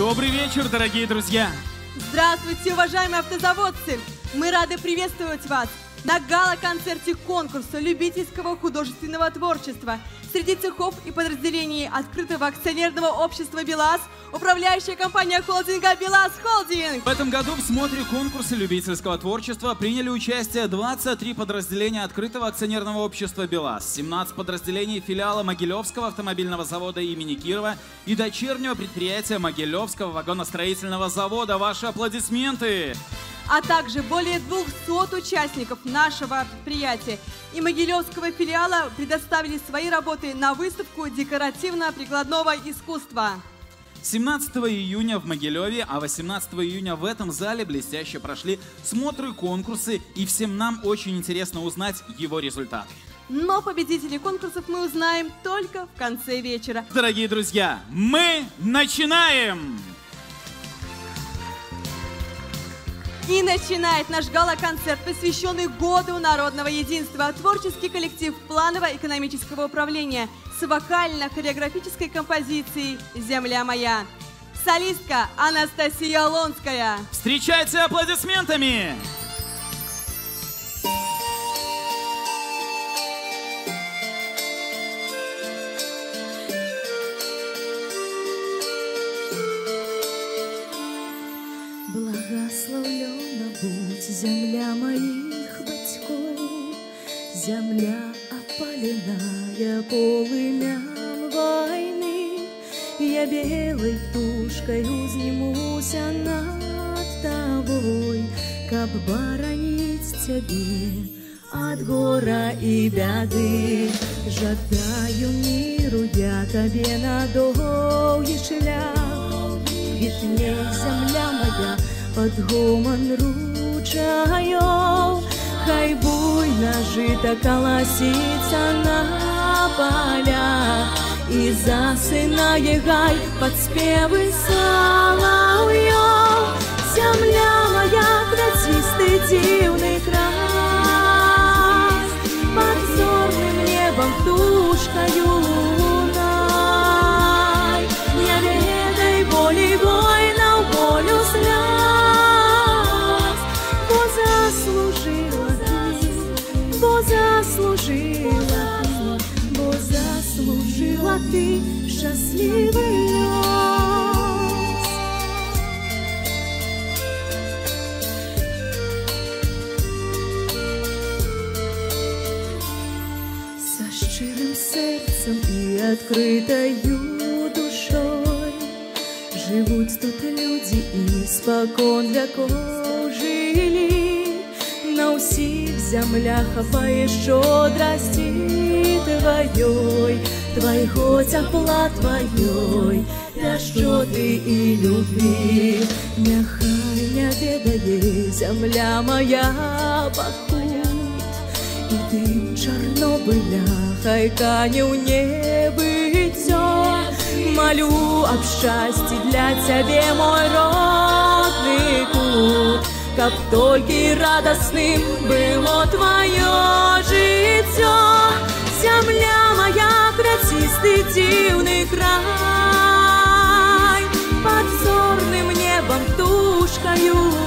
Добрый вечер, дорогие друзья! Здравствуйте, уважаемые автозаводцы! Мы рады приветствовать вас на гала-концерте конкурса любительского художественного творчества среди цехов и подразделений открытого акционерного общества «БелАЗ» управляющая компания холдинга «БелАЗ Холдинг». В этом году в смотре конкурса любительского творчества приняли участие 23 подразделения открытого акционерного общества «БелАЗ», 17 подразделений филиала Могилевского автомобильного завода имени Кирова и дочернего предприятия Могилевского вагоностроительного завода. Ваши аплодисменты! А также более 200 участников нашего предприятия и Могилевского филиала предоставили свои работы на выставку декоративно-прикладного искусства. 17 июня в Могилеве, а 18 июня в этом зале блестяще прошли смотры, конкурсы, и всем нам очень интересно узнать его результат. Но победителей конкурсов мы узнаем только в конце вечера. Дорогие друзья, мы начинаем! И начинает наш гала-концерт, посвященный Году народного единства. Творческий коллектив планово-экономического управления с вокально-хореографической композицией «Земля моя». Солистка Анастасия Лонская. Встречайте аплодисментами! Земля моих батьков, Земля опаленная полымям войны. Я белой тушкой узнимуся над тобой, Каб баранить тебе от гора и беды. Жадаю миру я тебе на долгий шлях, Квітне земля моя под гомон ручаев, Хай буйно жито колосится на полях, И засынає гай под спевы соловьев. Земля моя, красистый дивный край, Под зорным небом тушкою заслужила ты счастливый лёс. Со щирым сердцем и открытою душой Живут тут люди і спокон веков жили. На усіх землях хапає щодрості твоєї, Твоего тепла твоєї, пящоти і любви. Нехай не ведає земля моя пахуть, і дим Чорнобиля, хай кані у небыццё. Молю об счастье для тебе, мой родный кут, Каб толькі радостным было твое жыццё. Земля моя, красистый дивный край, Под зорным небом тушкою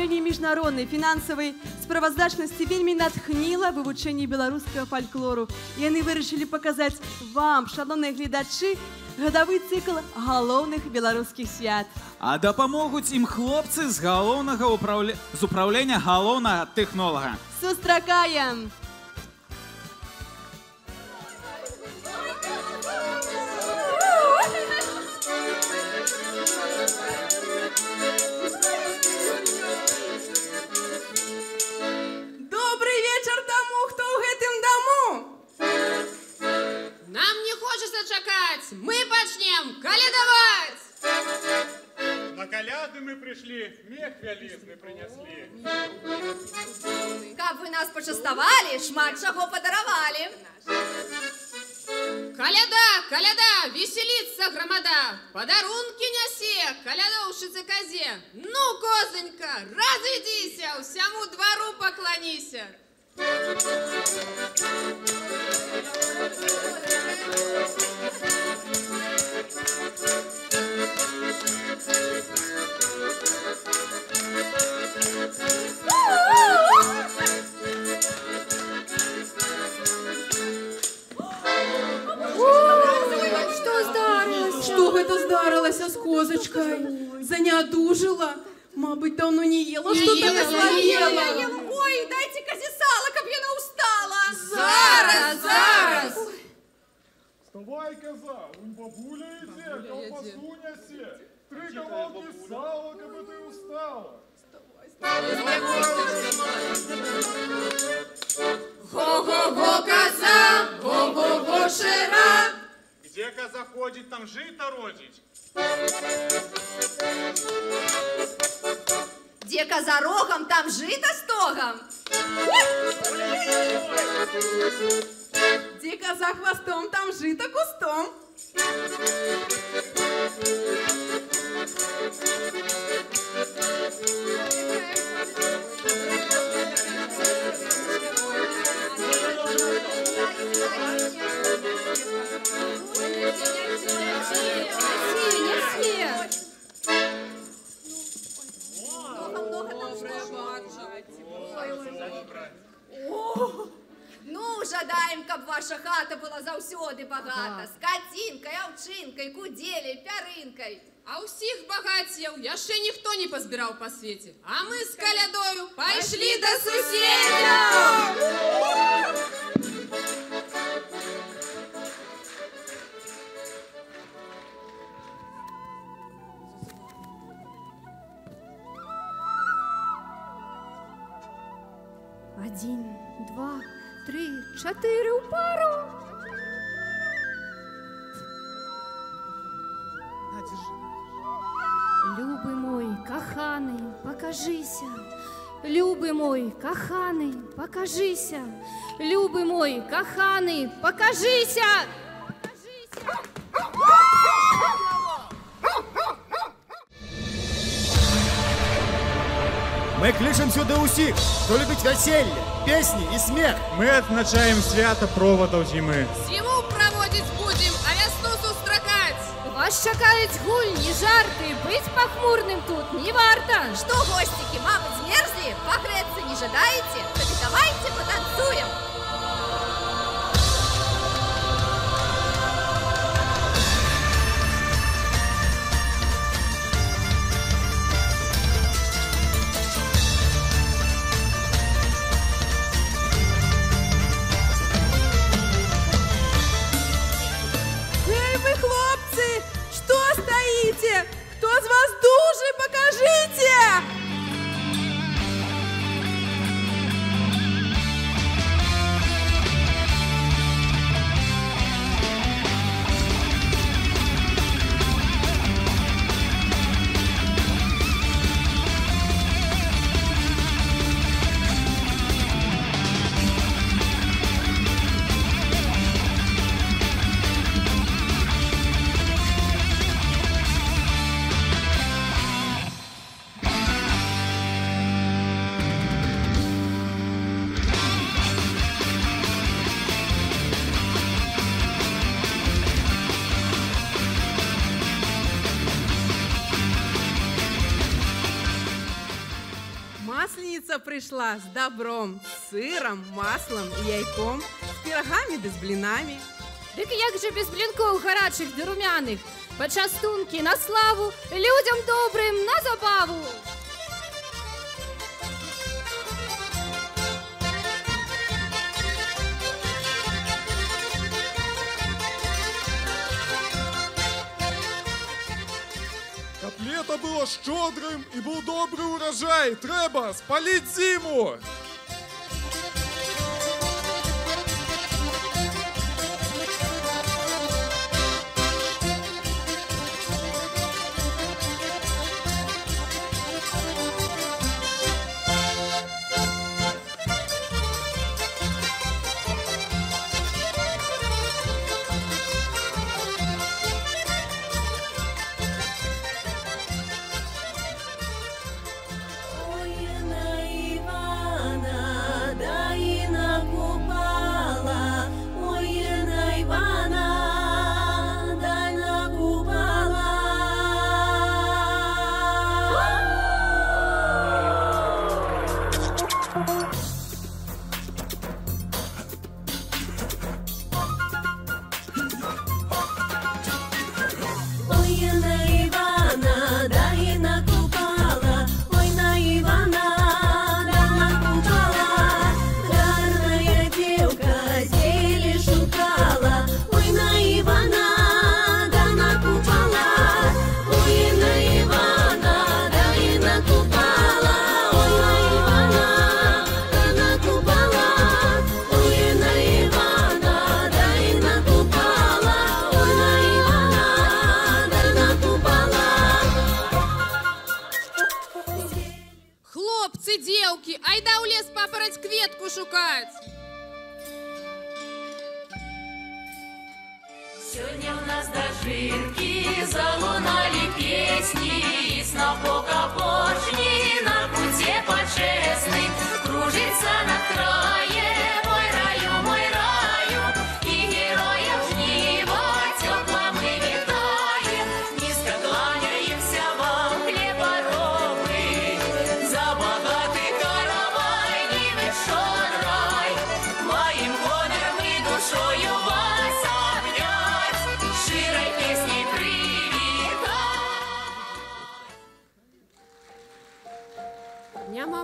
падчас управлення міжнароднай фінансавай справаздачнасці вельмі натхніла вывучэнне беларускага фальклору. І яны вырашылі паказаць вам, шановныя гледачы, гадавы цыкл галоўных беларускіх свят. А дапамогуць ім хлопцы з галоўнага ўпраўля... з управлення галоўнага тэхнолага. Сустракаем! не хочется чакаць. Мы пачнем калядаваць. На коляды мы пришли, мех вялізны принесли. Каб вы нас пачаставалі, шмат чаго падаравалі. Каляда, каляда, веселится громада. Подарунки нясе, калядоўшыцы козе. Ну, козонька, разыдзіся, ўсяму двору поклоніся. Што З козачкай? Занядужила? Мабыць, давно не ела, што так аслабела. Ой, дайце казе сала, каб яна устала. Зараз, зараз. Вставай, коза, он бабуля иде, колбасу неси. Три головки сала, как бы ты устала. Го-го-го, коза, Ходит, там жито родить. Дзе каза рогам, там жыта стогам. Дзе каза хвастом, там жыта кустом. Ну, жадаем, каб ваша хата была заўсёды багата. З кацінкай, аўчынкай, кудзеляй, пярынкай. А ўсіх багаццяў яшчэ ніхто не пазбіраў па свеце. А мы з калядою пайшлі да суседзяў. Один, два, три, чотири у пару. Любий мой, коханий, покажися. Любий мой, коханий, покажися. Любий мой, коханий, покажися. Ми кличем сюди усіх, хто любить весілля, пісні і сміх. Мы отмечаем свято проводов зимы. Зиму проводить Вас чекають гульні, жарти. Бить похмурним тут не варто. Што, госцікі, мабыць, змерзлі? Пагрэцца не жадаеце? Тады давайце патанцуем. Дуже, прыйшла з добром, сырам, маслам і яйком, з пірагамі ды з блінамі. Дык так як жа без блінкоў гарачых ды румяных, пачастункі на славу, людзям добрым на забаву. Лето было щедрым и был добрый урожай, треба спалить зиму!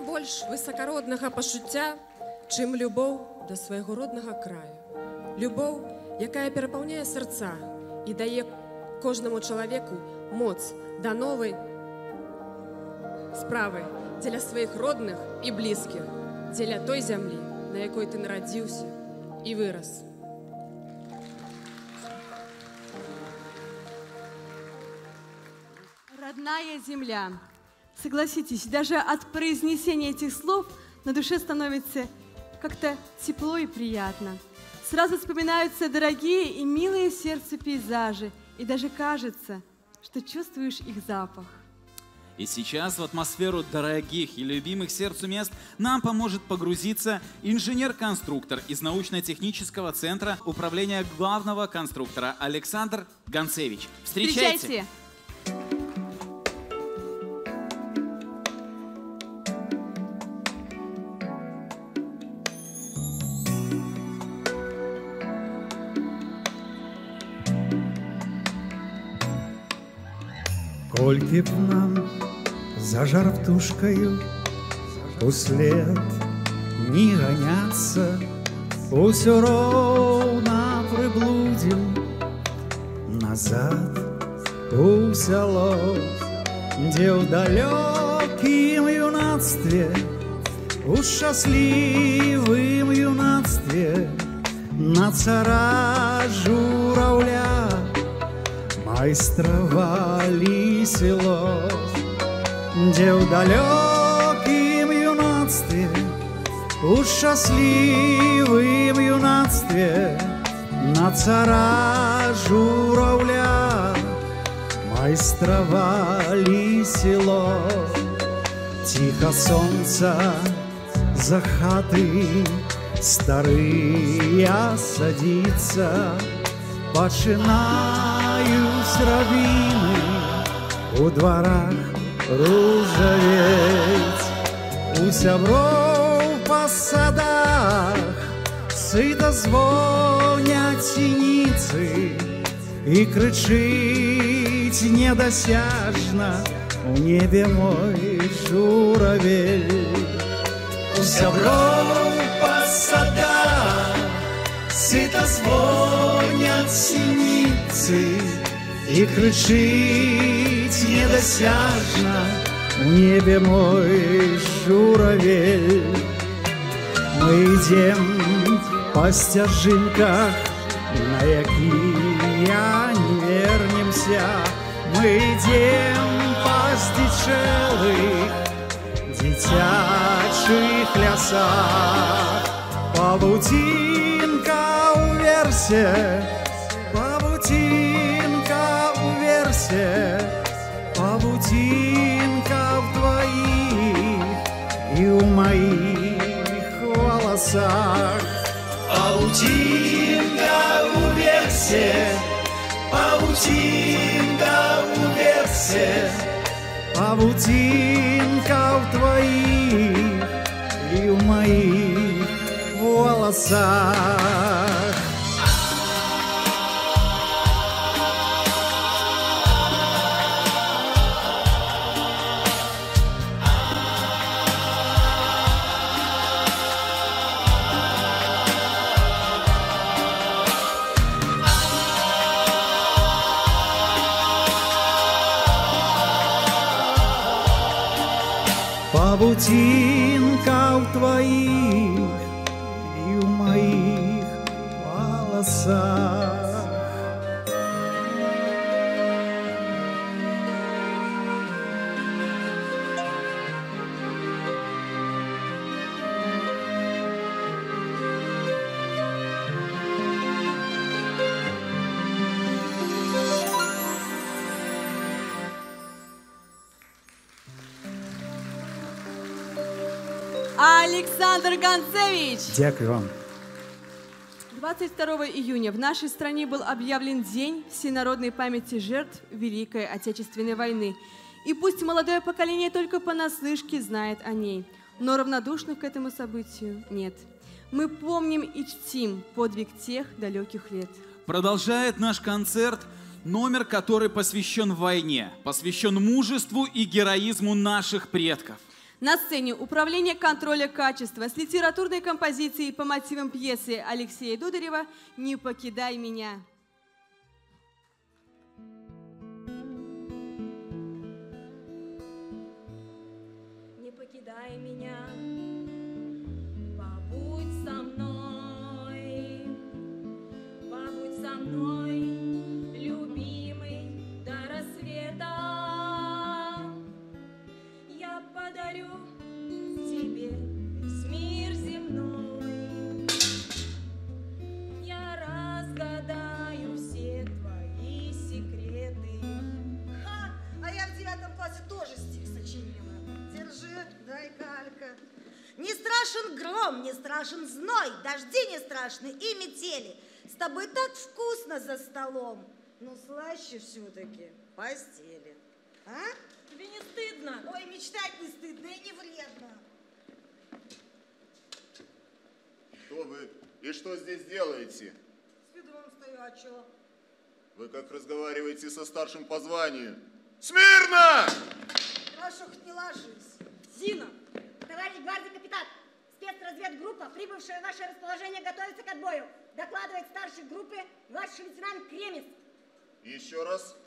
Больш высокороднага пашуцця, чым любоў да свайго роднага краю. Любоў, якая перапаўняе сэрца і дае кожнаму чалавеку моц да новай справы дзеля сваіх родных і блізкіх, дзеля той зямлі, на якой ты нарадзіўся і вырас. Родная земля. Согласитесь, даже от произнесения этих слов на душе становится как-то тепло и приятно. Сразу вспоминаются дорогие и милые сердцу пейзажи, и даже кажется, что чувствуешь их запах. И сейчас в атмосферу дорогих и любимых сердцу мест нам поможет погрузиться инженер-конструктор из научно-технического центра управления главного конструктора Александр Гонцевич. Встречайте! Колькі б нам за жартушкою услед не ганяцца, усё роўна прыблудзім назад у сяло, дзе ў далёкім юнацтве, у шчаслівым юнацтве на цара жураўля майстравалі село, дзе ў далёкім юнацтве, у шчаслівым юнацтве на цара жураўля майстравалі село. Ціха сонца за хаты старыя садіцца, пачынаюць равіны у дварах ружавець. У сяброў па садах сыта звоняць сініцы і крычыць недасяжна у небе мой журавель. У сяброў па садах сыта звоняць сініцы і крычыць недасяжна у небе мой журавель. Мы ідзем па сцяжынках, на якія не вернемся. Мы ідзем па здзічэлых дзіцячых лясах. Павуцінка ўверсе, павуцінка волосах. Паутинка уверсе, паутинка уверсе, паутинка в твоих и у моих волосах. 不及 Дякую вам. 22 июня в нашей стране был объявлен День всенародной памяти жертв Великой Отечественной войны. И пусть молодое поколение только понаслышке знает о ней, но равнодушных к этому событию нет. Мы помним и чтим подвиг тех далеких лет. Продолжает наш концерт номер, который посвящен войне, посвящен мужеству и героизму наших предков. На сцене управление контроля качества с литературной композицией по мотивам пьесы Алексея Дударева «Не покидай меня». Не покидай меня, побудь со мной, побудь со мной, дай калька. Не страшен гром, не страшен зной, дожди не страшны и метели. С тобой так вкусно за столом. Но слаще все-таки постели. А? Тебе не стыдно? Ой, мечтать не стыдно и не вредно. Кто вы и что здесь делаете? С ведром стою, а чё? Вы как разговариваете со старшим по званию? Смирно! Хорошо, хоть не ложись. Зина! Товарищ гвардии капитан, спецразведгруппа, прибывшая в ваше расположение, готовится к отбою. Докладывает старший группы младший лейтенант Кремес. Еще раз.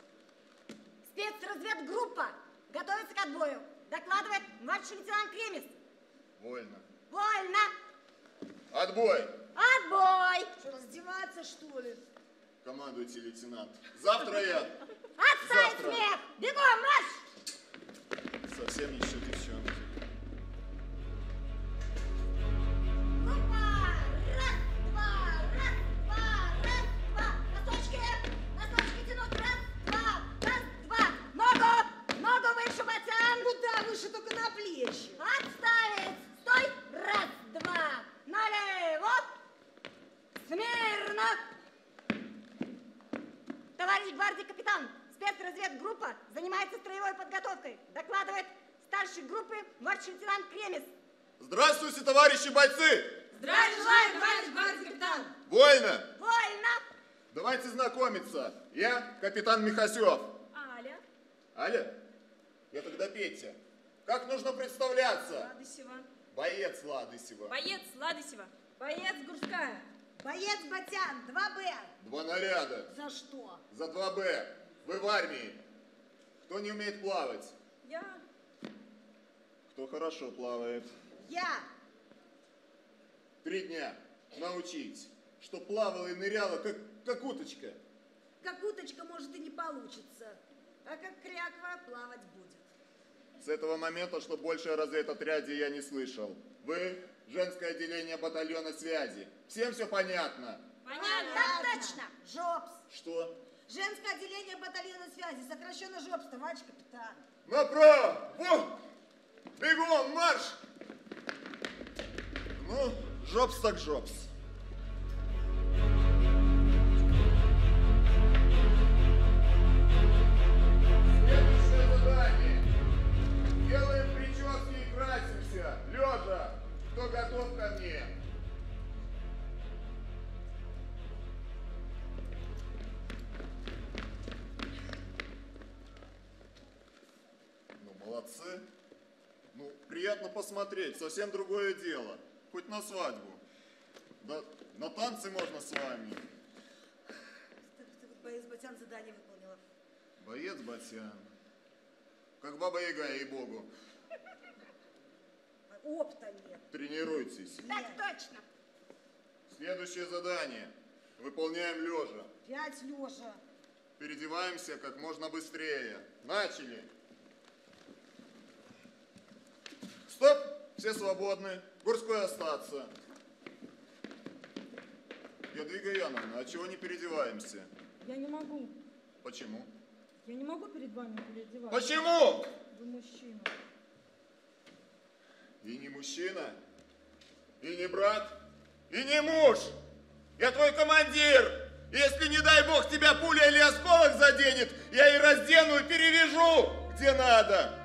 Спецразведгруппа готовится к отбою. Докладывает младший лейтенант Кремес. Вольно. Вольно! Отбой! Отбой! Что, раздеваться, что ли? Командуйте, лейтенант. Завтра я. Отставить Завтра. смех! Бегом, марш! Совсем еще девчонки. Что? За 2Б. Вы в армии. Кто не умеет плавать? я, Кто хорошо плавает? Я! Три дня. Научить. Что плавала и ныряла, как, как уточка. Как уточка, может, и не получится. А как кряква плавать будет. С этого момента, что больше о разведотряде я не слышал. Вы – женское отделение батальона связи. Всем все понятно? Понятно. Так точно. ЖОПС. Что? Женское отделение батальона связи. Сокращенно ЖОПС, товарищ капитан. Направо! Вон! Бегом, марш! Ну, жопс так жопс. Посмотреть, совсем другое дело. Хоть на свадьбу. Да на танцы можно с вами. Ты, ты вот боец Батян задание выполнила. Боец Батян. Как баба Яга, ей-богу. А Опыта нет. Тренируйтесь. Так точно. Следующее задание. Выполняем лежа. Пять лежа. Переодеваемся как можно быстрее. Начали. Стоп! Все свободны. Гурской остаться. Ядвига Яновна, а чего не переодеваемся? Я не могу. Почему? Я не могу перед вами переодеваться. Почему? Вы мужчина. И не мужчина, и не брат, и не муж. Я твой командир. Если, не дай бог, тебя пуля или осколок заденет, я и раздену, и перевяжу, где надо.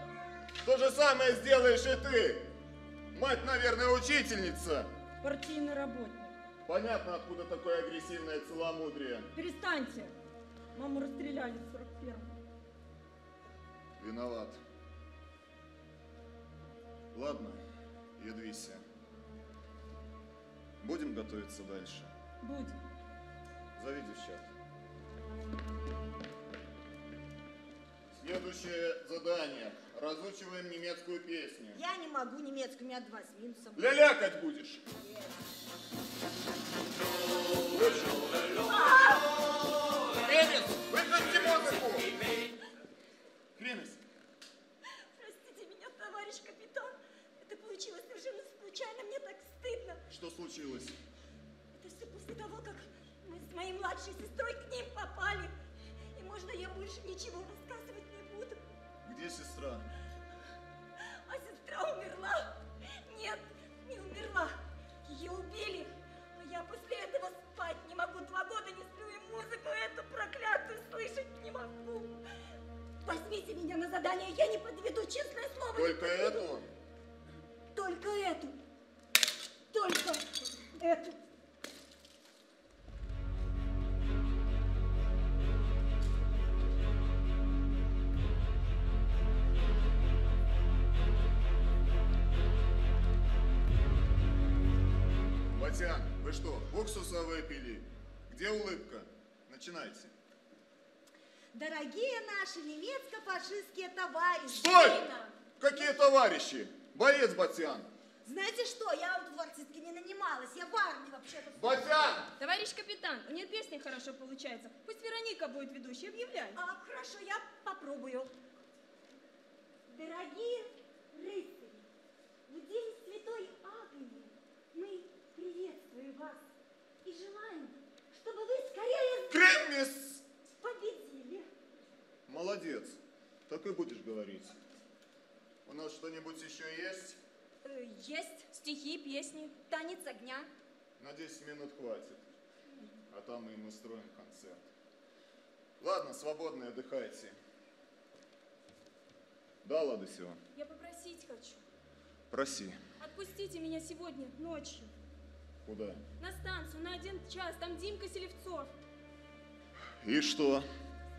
То же самое сделаешь и ты. Мать, наверное, учительница. Партийный работник. Понятно, откуда такое агрессивное целомудрие. Перестаньте. Маму расстреляли в 41-м. Виноват. Ладно, Едвися. Будем готовиться дальше. Будем. Зови девчат. Следующее задание. Разучиваем немецкую песню. Я не могу немецкий, у меня два с минусом. Лялякать будешь. Кремес, выключи музыку! Кремес, простите меня, товарищ капитан, это получилось совершенно случайно, мне так стыдно. что случилось? Это все после того, как мы с моей младшей сестрой к ним попали. И можно я больше ничего не. Где сестра? А сестра умерла. Нет, не умерла. Ее убили. А я после этого спать не могу. Два года не сплю и музыку эту проклятую слышать не могу. Возьмите меня на задание, я не подведу, честное слово. Только эту? Только эту. Только эту. Уксуса выпили? Где улыбка? Начинайте. Дорогие наши немецко-фашистские товарищи. Стой! Какие товарищи? Боец Батян. Знаете что, я вот в артистке не нанималась, я в армии вообще-то. Батян! Товарищ капитан, у нее песня хорошо получается. Пусть Вероника будет ведущей, объявляй. А, хорошо, я попробую. Дорогие рыцари, в день Святой Агнии мы приветствуем вас желаем, чтобы вы скорее Кремес! победили. Молодец. Так и будешь говорить. У нас что-нибудь еще есть? Э, Есть стихи, песни, танец огня. На 10 минут хватит. А там мы им устроим концерт. Ладно, свободно отдыхайте. Да, Ладосева? Я попросить хочу. Проси. Отпустите меня сегодня ночью. Куда? На станцию, на один час. Там Димка Селевцов. И что?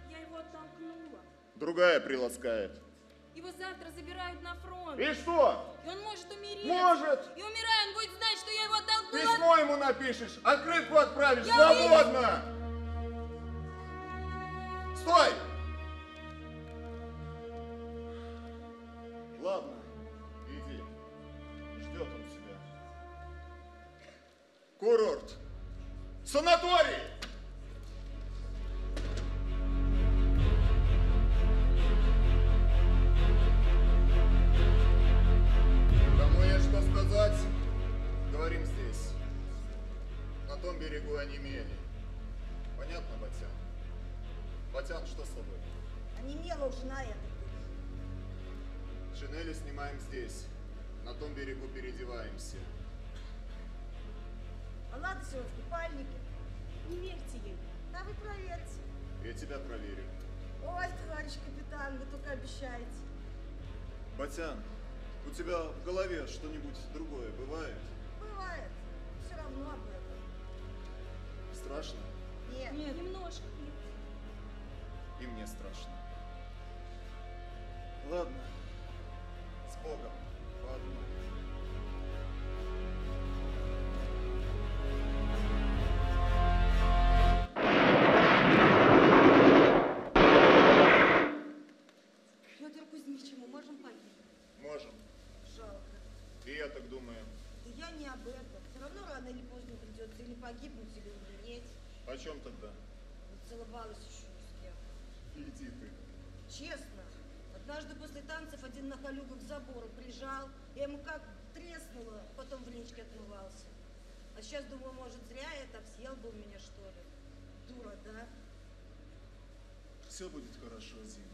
Я его оттолкнула. Другая приласкает. Его завтра забирают на фронт. И что? И он может умереть. Может. И умирая, он будет знать, что я его оттолкнула. Письмо ему напишешь, открытку отправишь, Я свободно! Стой! Ладно, Курорт. Санаторий! Кому есть что сказать, говорим здесь. На том берегу онемели. Понятно, Батян? Батян, что с тобой? Онемела уж на это. Шинели снимаем здесь. На том берегу переодеваемся. А надо сегодня в купальнике. Не верьте ей. Да вы проверьте. Я тебя проверю. Ой, товарищ капитан, вы только обещаете. Батян, у тебя в голове что-нибудь другое бывает? Бывает. Все равно об этом. Страшно? Нет. Нет, немножко. Нет. И мне страшно. Ладно. С Богом. По одной. Нахалюга к забору прижал. Я ему как треснула, потом в речке отмывался. А сейчас думаю, может, зря я так съел бы у меня, что ли. Дура, да? Все будет хорошо, Зина.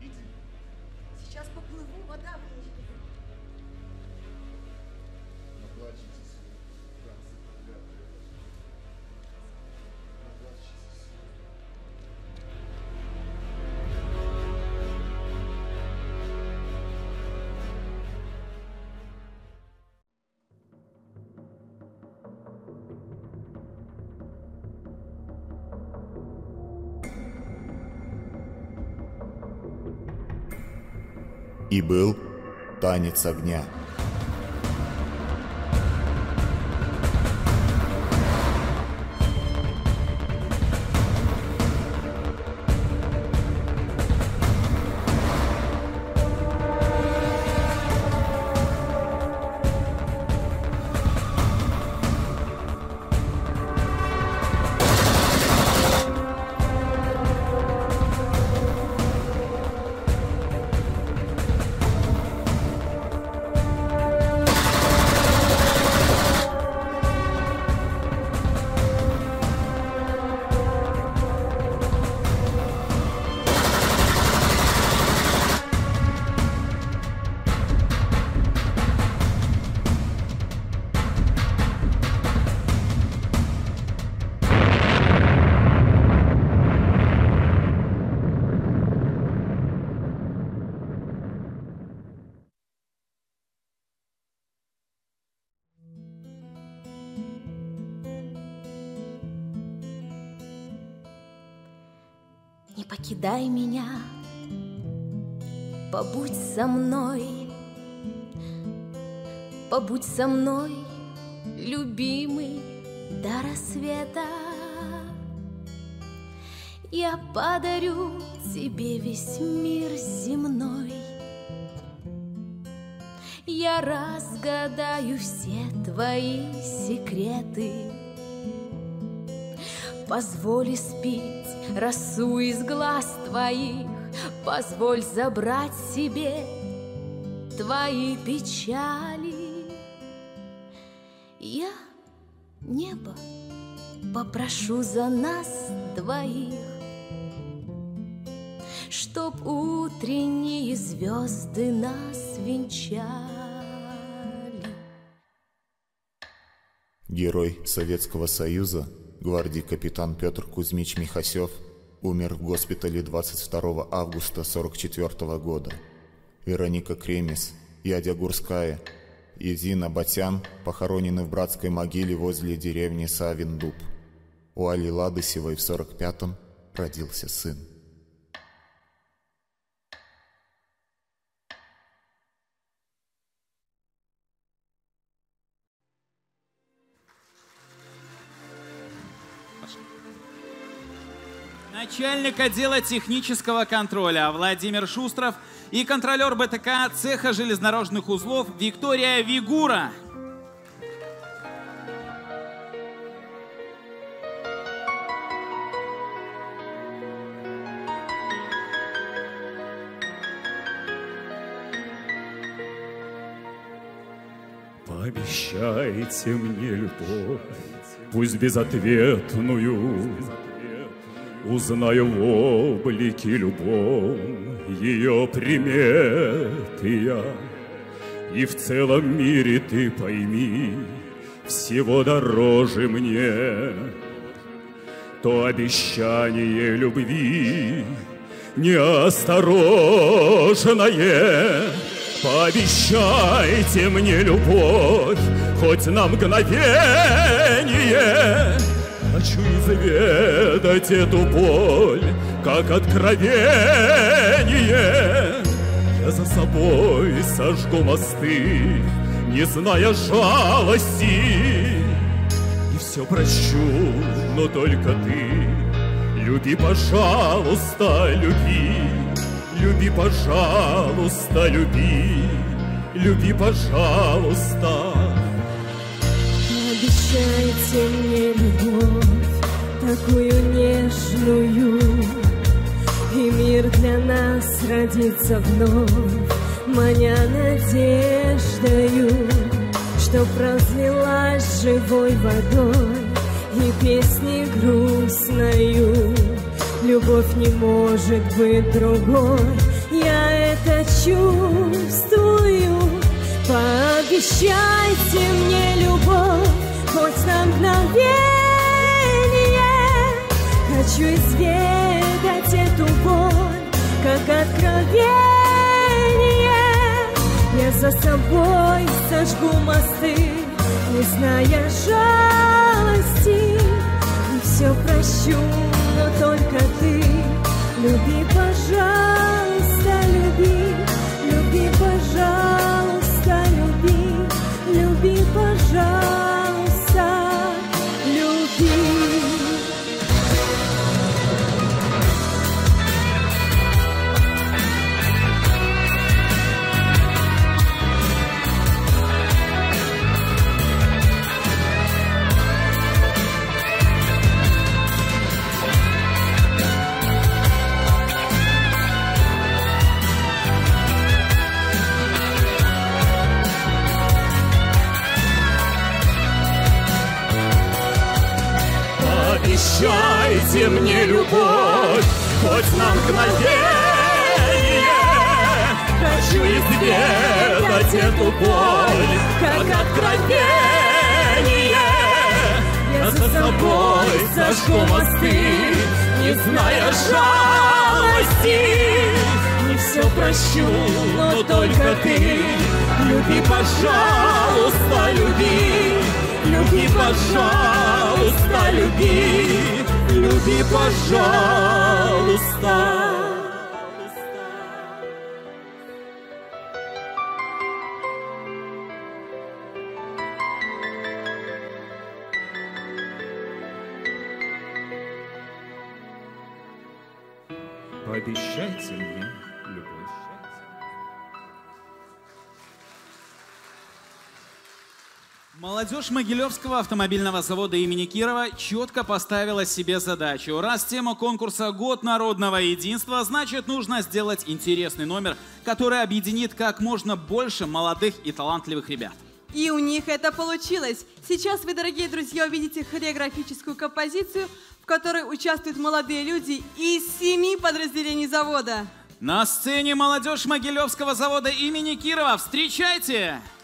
Иди. Сейчас поплыву, вода в И был танец огня. Побудь со мной, побудь со мной, любимый, до рассвета. Я подарю тебе весь мир земной. Я разгадаю все твои секреты. Позволь спить росу из глаз твоих, Позволь забрать себе твои печали. Я небо попрошу за нас двоих, Чтоб утренние звезды нас венчали. Герой Советского Союза, гвардии капитан Петр Кузьмич Михасев, умер в госпитале 22 августа 1944 года. Вероника Кремес, Ядя Гурская и Зина Батян похоронены в братской могиле возле деревни Савиндуб. У Али Ладысевой в 45-м родился сын. Начальник отдела технического контроля Владимир Шустров и контролер БТК цеха железнодорожных узлов Виктория Вигура. Пообещайте мне любовь, пусть безответную, Узнаю в облике любом ее приметы я. И в целом мире ты пойми, всего дороже мне То обещание любви неосторожное. Пообещайте мне любовь, хоть на мгновение, Хочу изведать эту боль, как откровение. Я за собой сожгу мосты, не зная жалости. И все прощу, но только ты Люби, пожалуйста, люби, люби, пожалуйста, люби, люби, пожалуйста. Обещайте мне любовь, такую нежную, И мир для нас родится вновь, маня надеждою, Чтоб разлилась живой водой и песни грустною. Любовь не может быть другой, я это чувствую. Пообещайте мне любовь, хоть на мгновение. Хочу изведать эту боль, как откровение. Я за собой сожгу мосты, не зная жалости. И все прощу, но только ты люби, пожалуйста, Мне любовь, хоть на мгновение. Хочу изведать эту боль, как откровение. Я за собой сожгу мосты, не зная жалости. Не все прощу, но только ты Люби, пожалуйста, люби Люби, пожалуйста, люби Люби, пожалуйста Молодежь Могилевского автомобильного завода имени Кирова четко поставила себе задачу. Раз тема конкурса «Год народного единства», значит нужно сделать интересный номер, который объединит как можно больше молодых и талантливых ребят. И у них это получилось. Сейчас вы, дорогие друзья, увидите хореографическую композицию, в которой участвуют молодые люди из семи подразделений завода. На сцене молодежь Могилевского завода имени Кирова. Встречайте! руководитель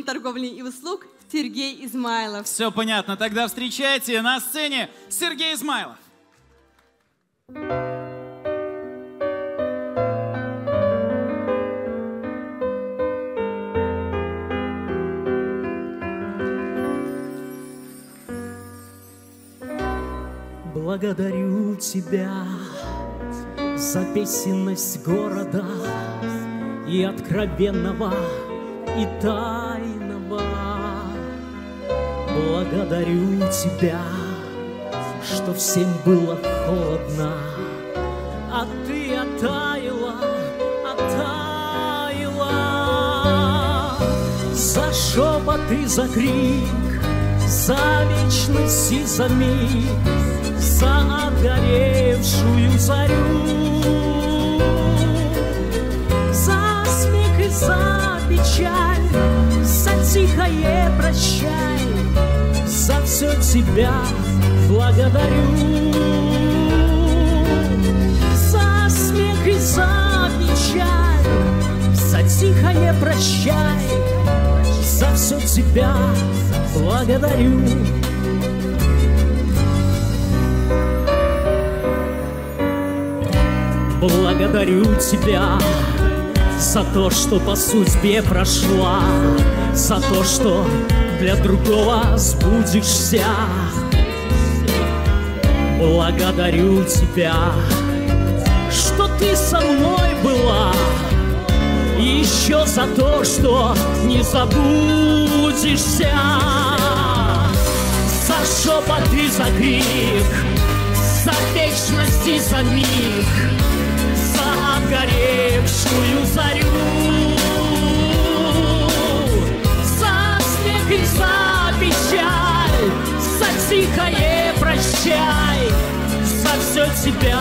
управления торговли и услуг Сергей Измайлов. Все понятно. Тогда встречайте на сцене Сергей Измайлов. Благодарю тебя за песенность города и откровенного, и тайного. Благодарю тебя, что всем было холодно, а ты оттаяла, оттаяла. За шепот и за крик, за вечность и за миг, за отгоревшую зарю, за смех и за печаль, за тихое прощай, за все тебя благодарю. За смех и за печаль, за тихое прощай, за все тебя благодарю. Благодарю тебя за то, что по судьбе прошла, за то, что для другого сбудешься. Благодарю тебя, что ты со мной была, и еще за то, что не забудешься. За шепот и за крик, за вечность и за миг, за отгоревшую зарю. Тихое прощай, за все тебя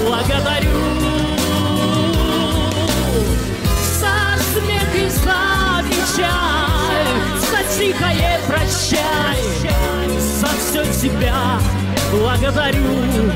благодарю. За смех и за печаль, за тихое прощай, за все тебя благодарю.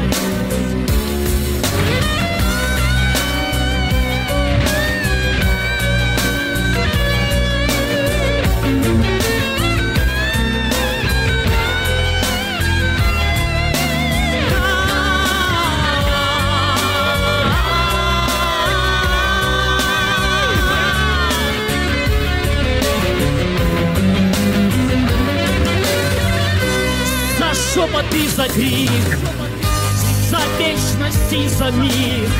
Шепот и за крик, за вечность и за миг,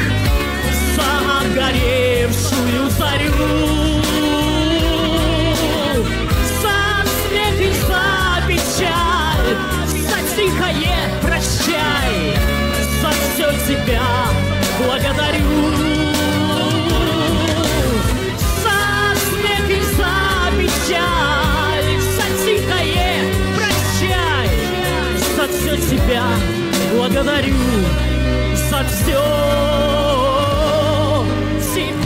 за отгоревшую зарю. За смех и за печаль, за тихое прощай, за все тебя тебя благодарю, за все тебя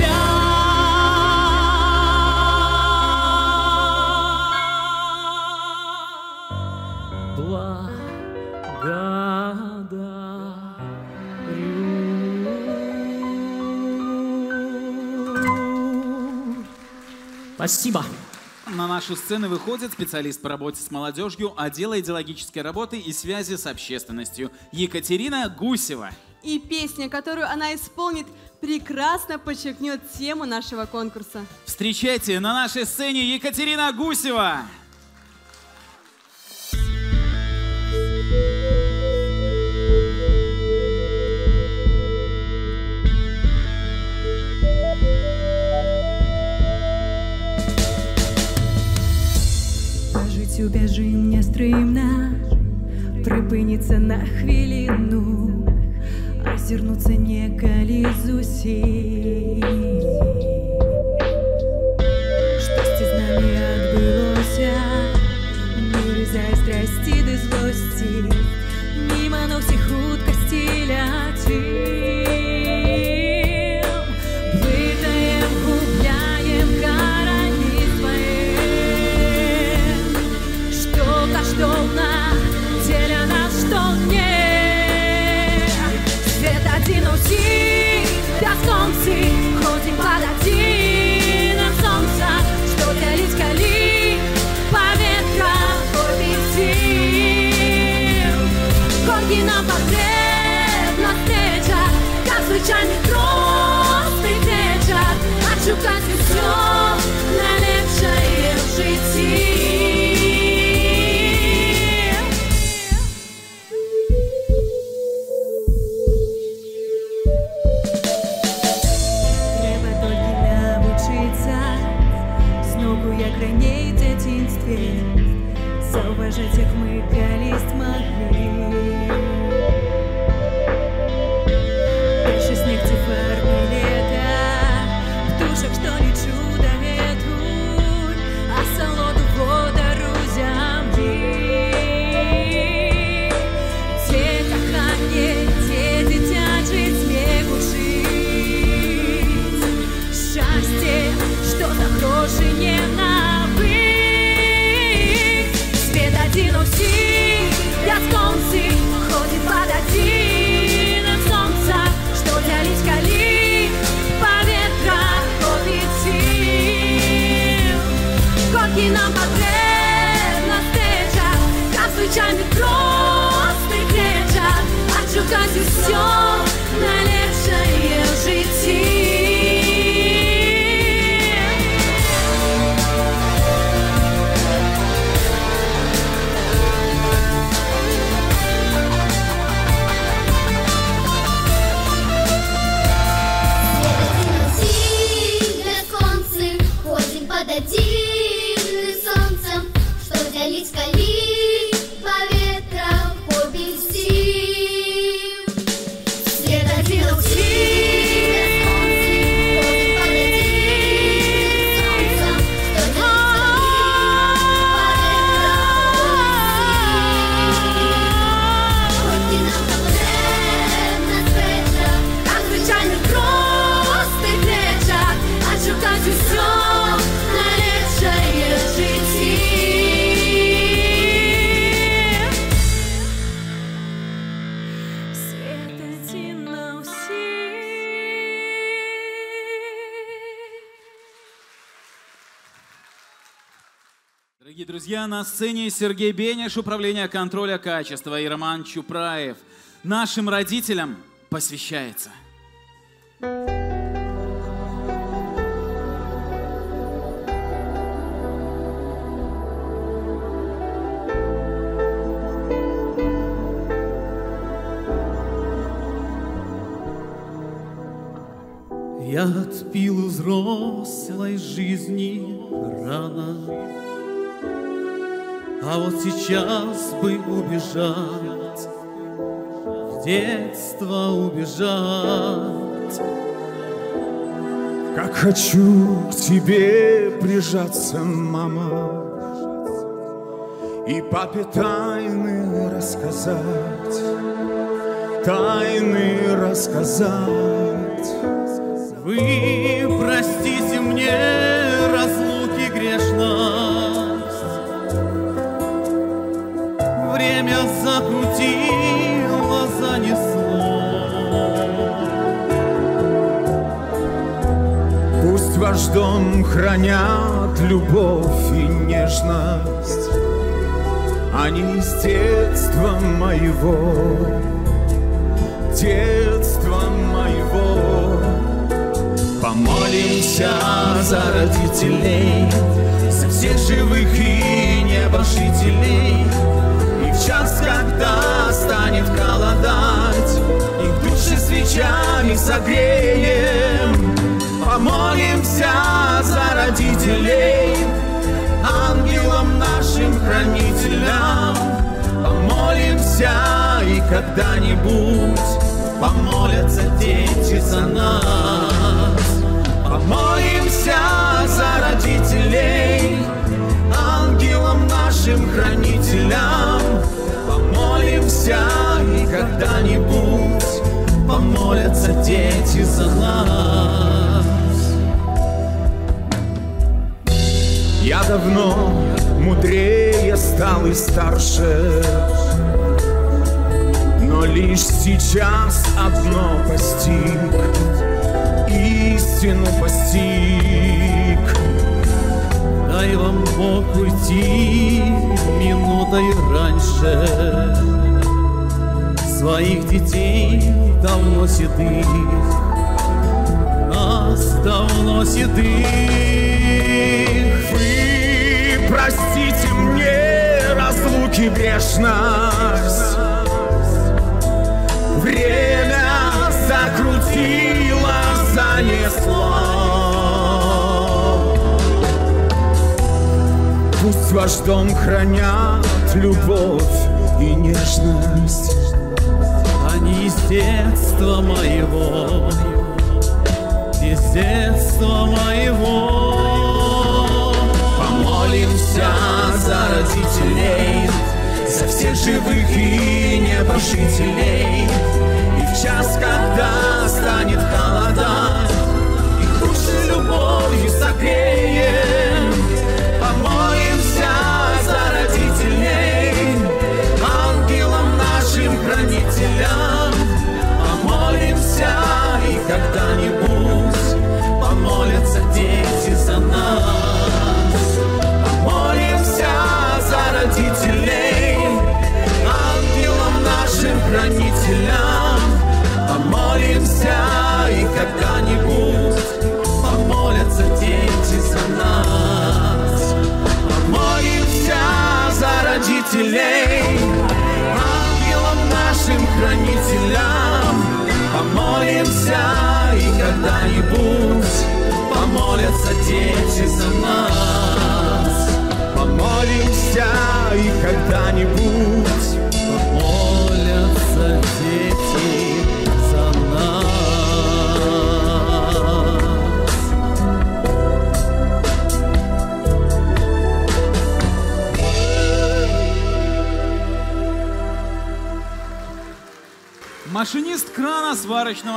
На нашу сцену выходит специалист по работе с молодежью отдела идеологической работы и связи с общественностью Екатерина Гусева. И песня, которую она исполнит, прекрасно подчеркнет тему нашего конкурса. Встречайте на нашей сцене Екатерина Гусева. По життю біжим нестримно, припиніться на хвилину, озирнуться неколи зусім. Щось з нами відбулося, не врізай страсті до злості, мимо ног всі на сцене Сергей Бенеш, Управление контроля качества и Роман Чупраев. Нашим родителям посвящается. Я отпил взрослой жизни рано, А вот сейчас бы убежать, в детство убежать. Как хочу к тебе прижаться, мама, И папе тайны рассказать, Тайны рассказать. Вы простите мне Время закрутило, занесло. Пусть ваш дом хранят любовь и нежность, Они из детства моего, детства моего. Помолимся за родителей, за всех живых и небожителей. И час, когда станет холодать, их души свечами согреем. Помолимся за родителей, ангелам нашим хранителям. Помолимся и когда-нибудь помолятся дети за нас. Помолимся за родителей, ангелам нашим хранителям. Помолимся и когда-нибудь помолятся дети за нас. Я давно мудрее стал и старше, но лишь сейчас одно постиг, истину постиг. Дай вам Бог уйти минутой раньше. Своих детей давно седых Нас давно седых. Вы простите мне разлуки грешность Время закрутило, занесло Пусть ваш дом хранят любовь и нежность. Они из детства моего Из детства моего. Помолимся за родителей За всех живых и небожителей И в час, когда станет холодать Их души любовью согреем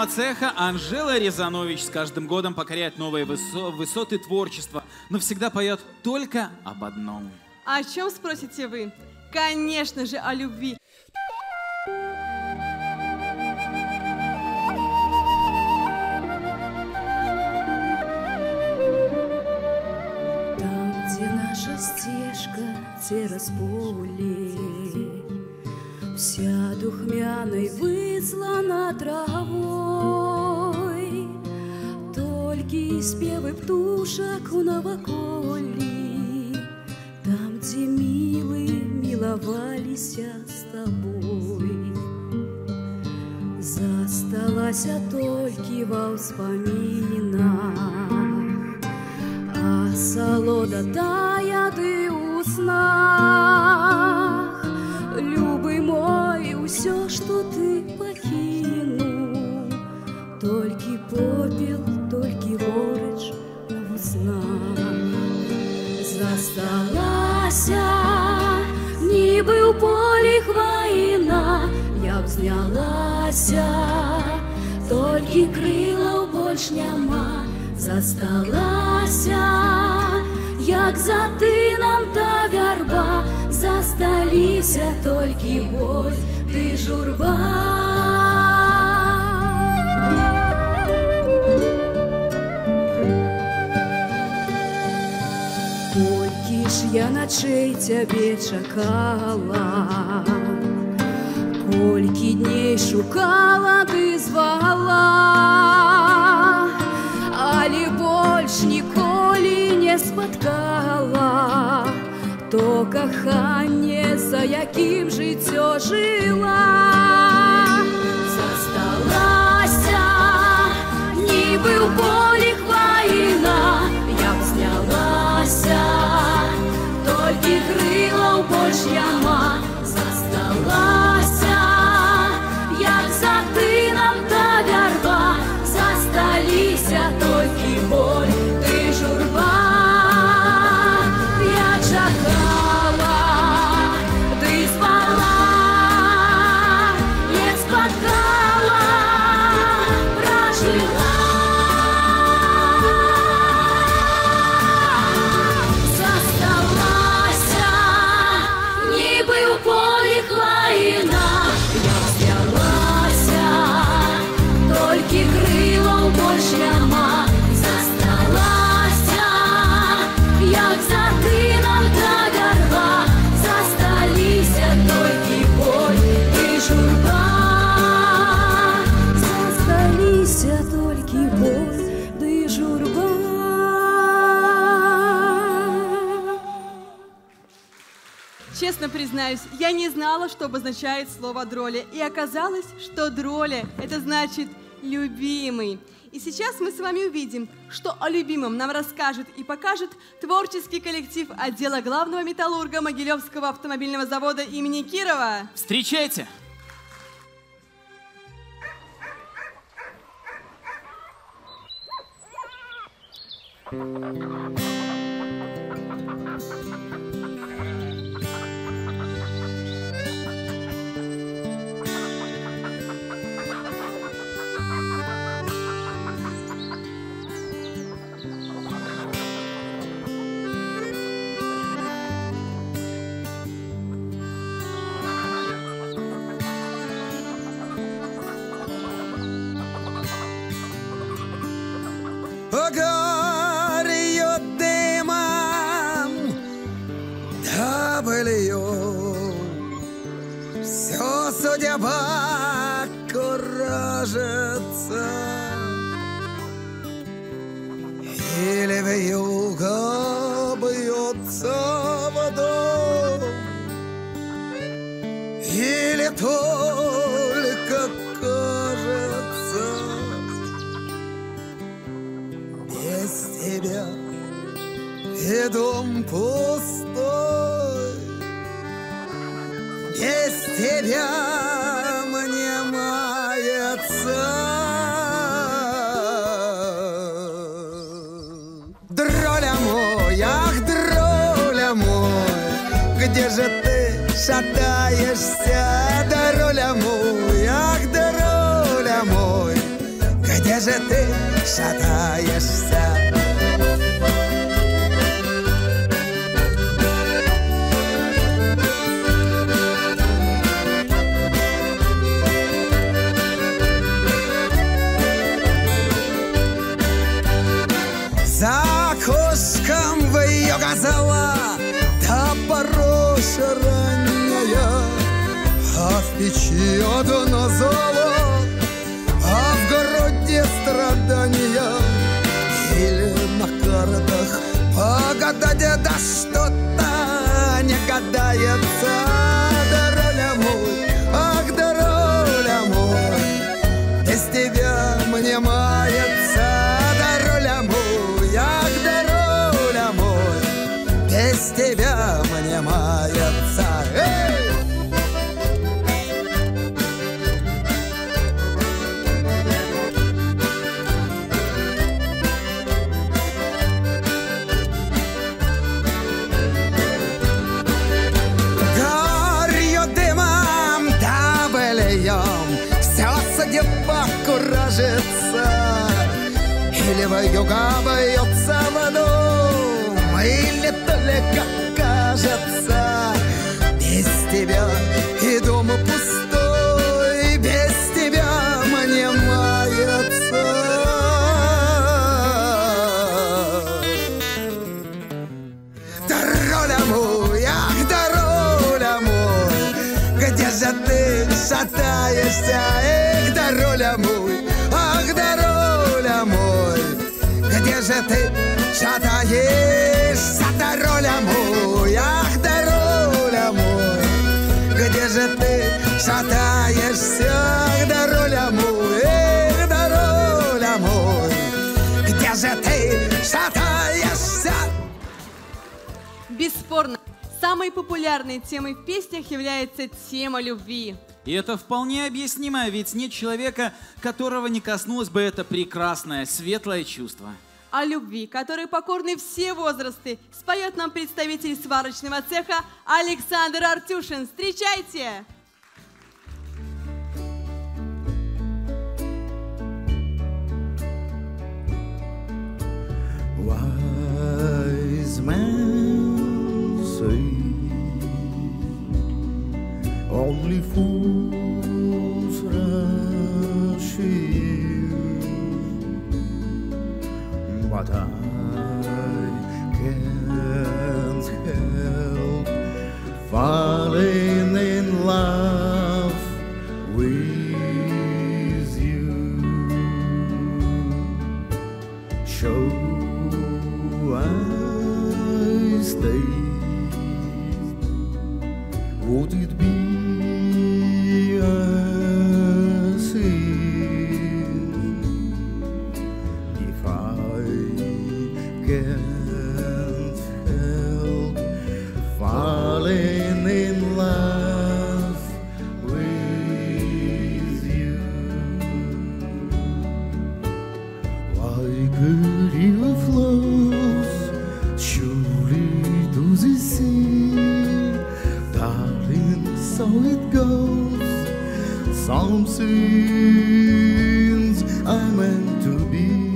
сварочного цеха Анжела Резанович с каждым годом покоряет новые высо- высоты творчества, но всегда поет только об одном. О чем спросите вы? Конечно же, о любви. Там, где наша стежка, те располе, Вся духмяной выслана травой, Только и спевы птушек у новоколі, Там, где милые миловались с тобой. Засталася толькі ва ўспамінах, а салода тая ты у снах. Любы мой, усё, што ты пакінуў, толькі попел, я б знялася, толькі крылаў больш няма, засталася, як за тынам та вярба, засталіся толькі боль, ты журба. Колькі ж я начэй цябе чакала, Колькі дней шукала ты звала, Але больш ніколі не спаткала то каханне, за якім жыццё жыла. Засталася, нібы ў полі хваіна, я б знялася, толькі крылаў больш няма, Признаюсь, я не знала, что обозначает слово «дроля». И оказалось, что «дроля» — это значит любимый. И сейчас мы с вами увидим, что о любимом нам расскажет и покажет творческий коллектив отдела главного металлурга Могилевского автомобильного завода имени Кирова. Встречайте! Горю Судьба куражится Или вьюга бьется водой Или только кажется без тебя и дом пустой. Тебя мне мается. Дроля мой, ах, дроля мой, где же ты шатаешься, дроля мой, ах, дроля мой, где же ты шатаешься? Печи одно золо А в городе страдания. Или на картах Погадать да что-то Или вьюга бьется в шатаешься, дороля мой, ах, дороля мой, где же ты шатаешься, ах, дороля мой, эх, дороля мой, где же ты шатаешься? Бесспорно, самой популярной темой в песнях является тема любви. И это вполне объяснимо, ведь нет человека, которого не коснулось бы это прекрасное, светлое чувство. О любви, которой покорны все возрасты, споет нам представитель сварочного цеха Александр Артюшин. Встречайте! Wise men say only fools but I can't help falling in love with you. Show I stay. Some things I meant to be.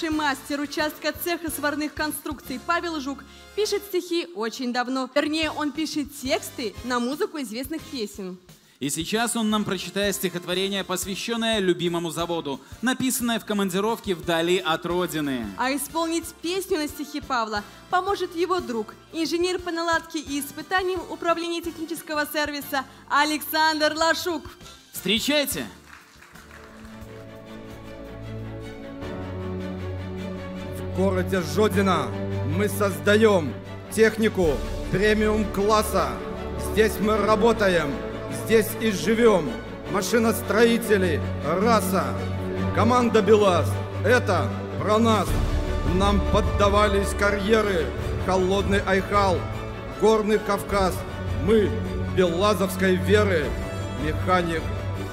Старший мастер участка цеха сварных конструкций Павел Жук пишет стихи очень давно. Вернее, он пишет тексты на музыку известных песен. И сейчас он нам прочитает стихотворение, посвященное любимому заводу, написанное в командировке вдали от родины. А исполнить песню на стихи Павла поможет его друг, инженер по наладке и испытаниям управления технического сервиса Александр Лашук. Встречайте! Городе Жодино мы создаем технику премиум-класса. Здесь мы работаем, здесь и живем. Машиностроители, раса. Команда БелАЗ – это про нас. Нам поддавались карьеры, холодный Айхал, горный Кавказ. Мы белазовской веры. Механик,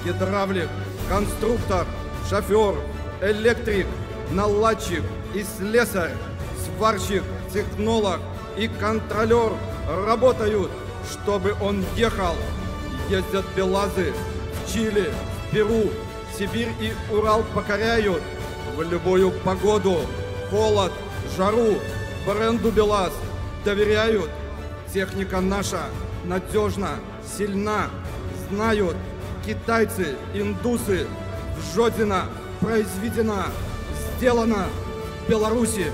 гидравлик, конструктор, шофер, электрик, наладчик и слесарь, сварщик, технолог и контролер работают, чтобы он ехал. Ездят белазы Чили, Перу, Сибирь и Урал покоряют в любую погоду, холод, жару, бренду БелАЗ доверяют. Техника наша надежна, сильна, знают китайцы, индусы, в Жодино произведена, сделана Беларуси.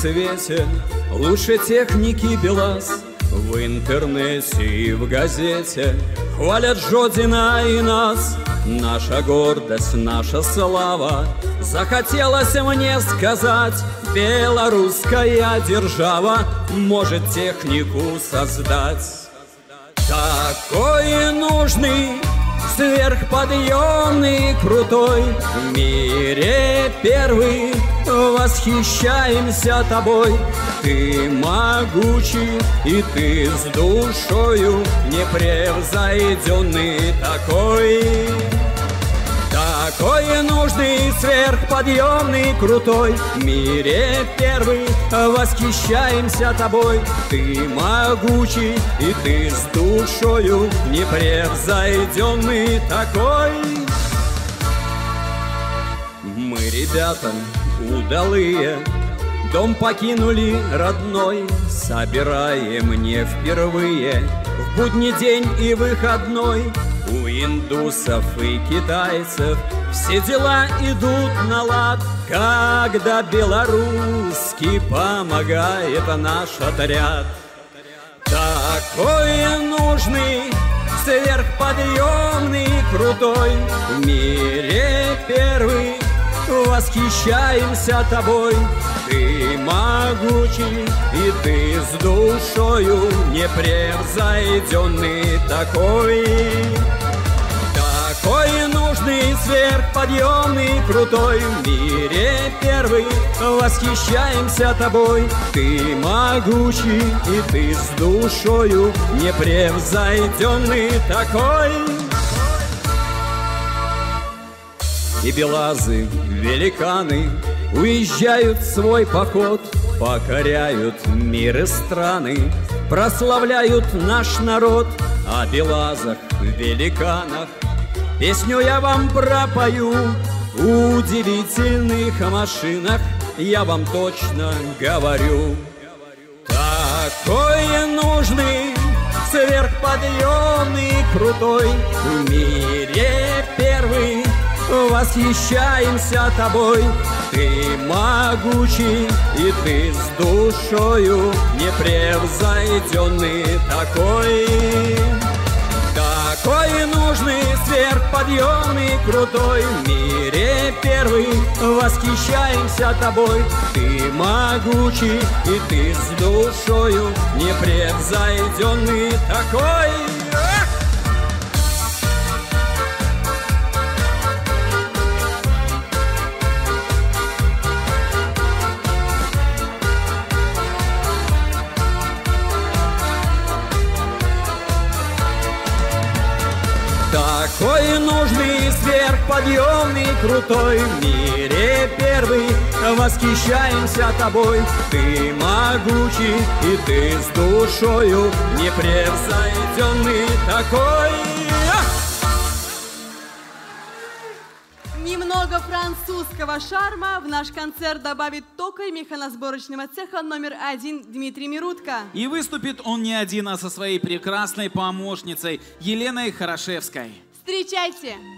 Свете лучше техники БелАЗ. В интернете и в газете хвалят Жодина и нас. Наша гордость, наша слава. Захотелось мне сказать, белорусская держава может технику создать. Такой нужный Сверхподъемный, крутой, в мире первый Восхищаемся тобой, ты могучий И ты с душою непревзойденный такой. Такой нужный, сверхподъемный, крутой. В мире первый, восхищаемся тобой. Ты могучий, и ты с душою непревзойденный такой. Мы, ребята, удалые. Дом покинули родной, собираем не впервые. В будний день и выходной у индусов и китайцев Все дела идут на лад, когда белорусский помогает наш отряд. Такой нужный, сверхподъемный, крутой. В мире первый восхищаемся тобой. Ты могучий, и ты с душою непревзойденный такой. Такой нужный, сверхподъемный, крутой В мире первый. Восхищаемся тобой. Ты могучий, и ты с душою непревзойденный такой и белазы, великаны Уезжают в свой поход, покоряют мир и страны Прославляют наш народ. О белазах, великанах Песню я вам пропою удивительных машинах Я вам точно говорю. Такой нужный, сверхподъемный, крутой В мире первый восхищаемся тобой. Ты могучий, и ты с душою непревзойденный такой. Такой нужный, сверхподъемный, крутой В мире первый. Восхищаемся тобой. Ты могучий, и ты с душою непревзойденный такой Такой нужный, сверхподъемный, крутой В мире первый восхищаемся тобой Ты могучий, и ты с душою непревзойденный такой! Немного французского шарма в наш концерт добавит токарь механосборочного цеха номер один Дмитрий Мирутко. И выступит он не один, а со своей прекрасной помощницей Еленой Хорошевской. Встречайте!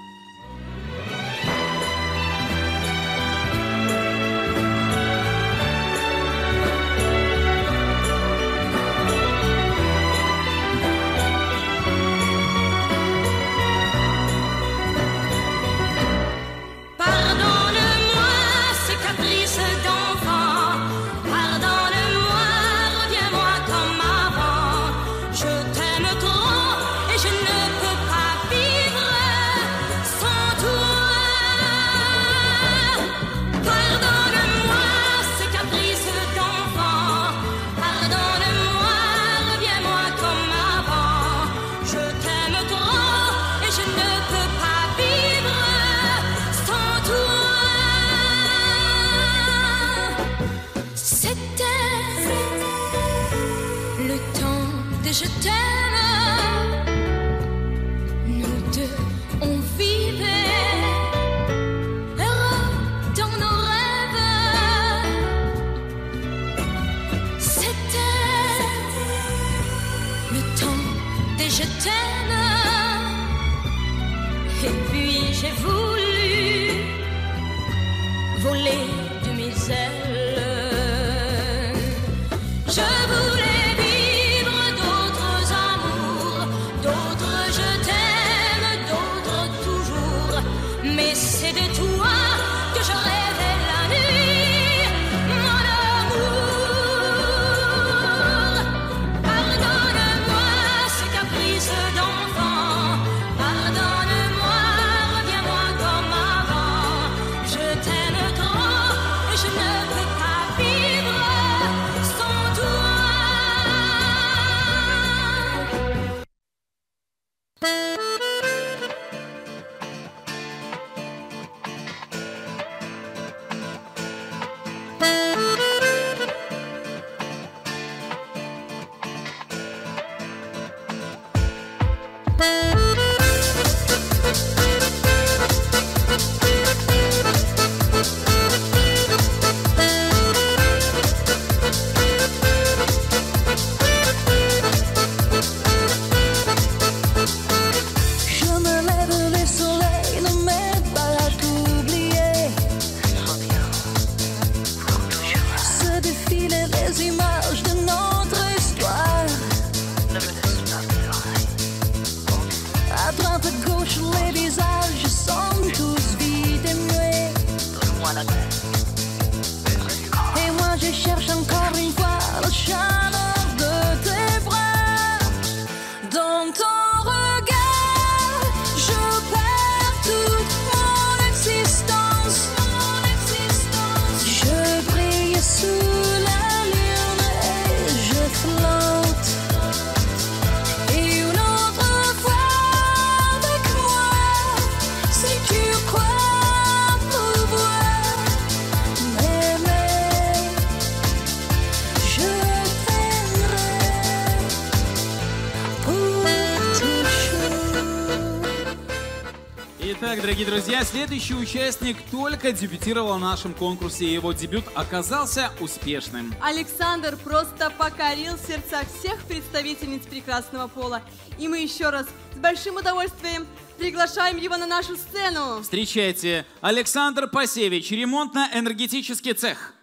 Следующий участник только дебютировал в нашем конкурсе, и его дебют оказался успешным. Александр просто покорил сердца всех представительниц прекрасного пола. И мы еще раз с большим удовольствием приглашаем его на нашу сцену. Встречайте, Александр Пасевич, ремонтно-энергетический цех.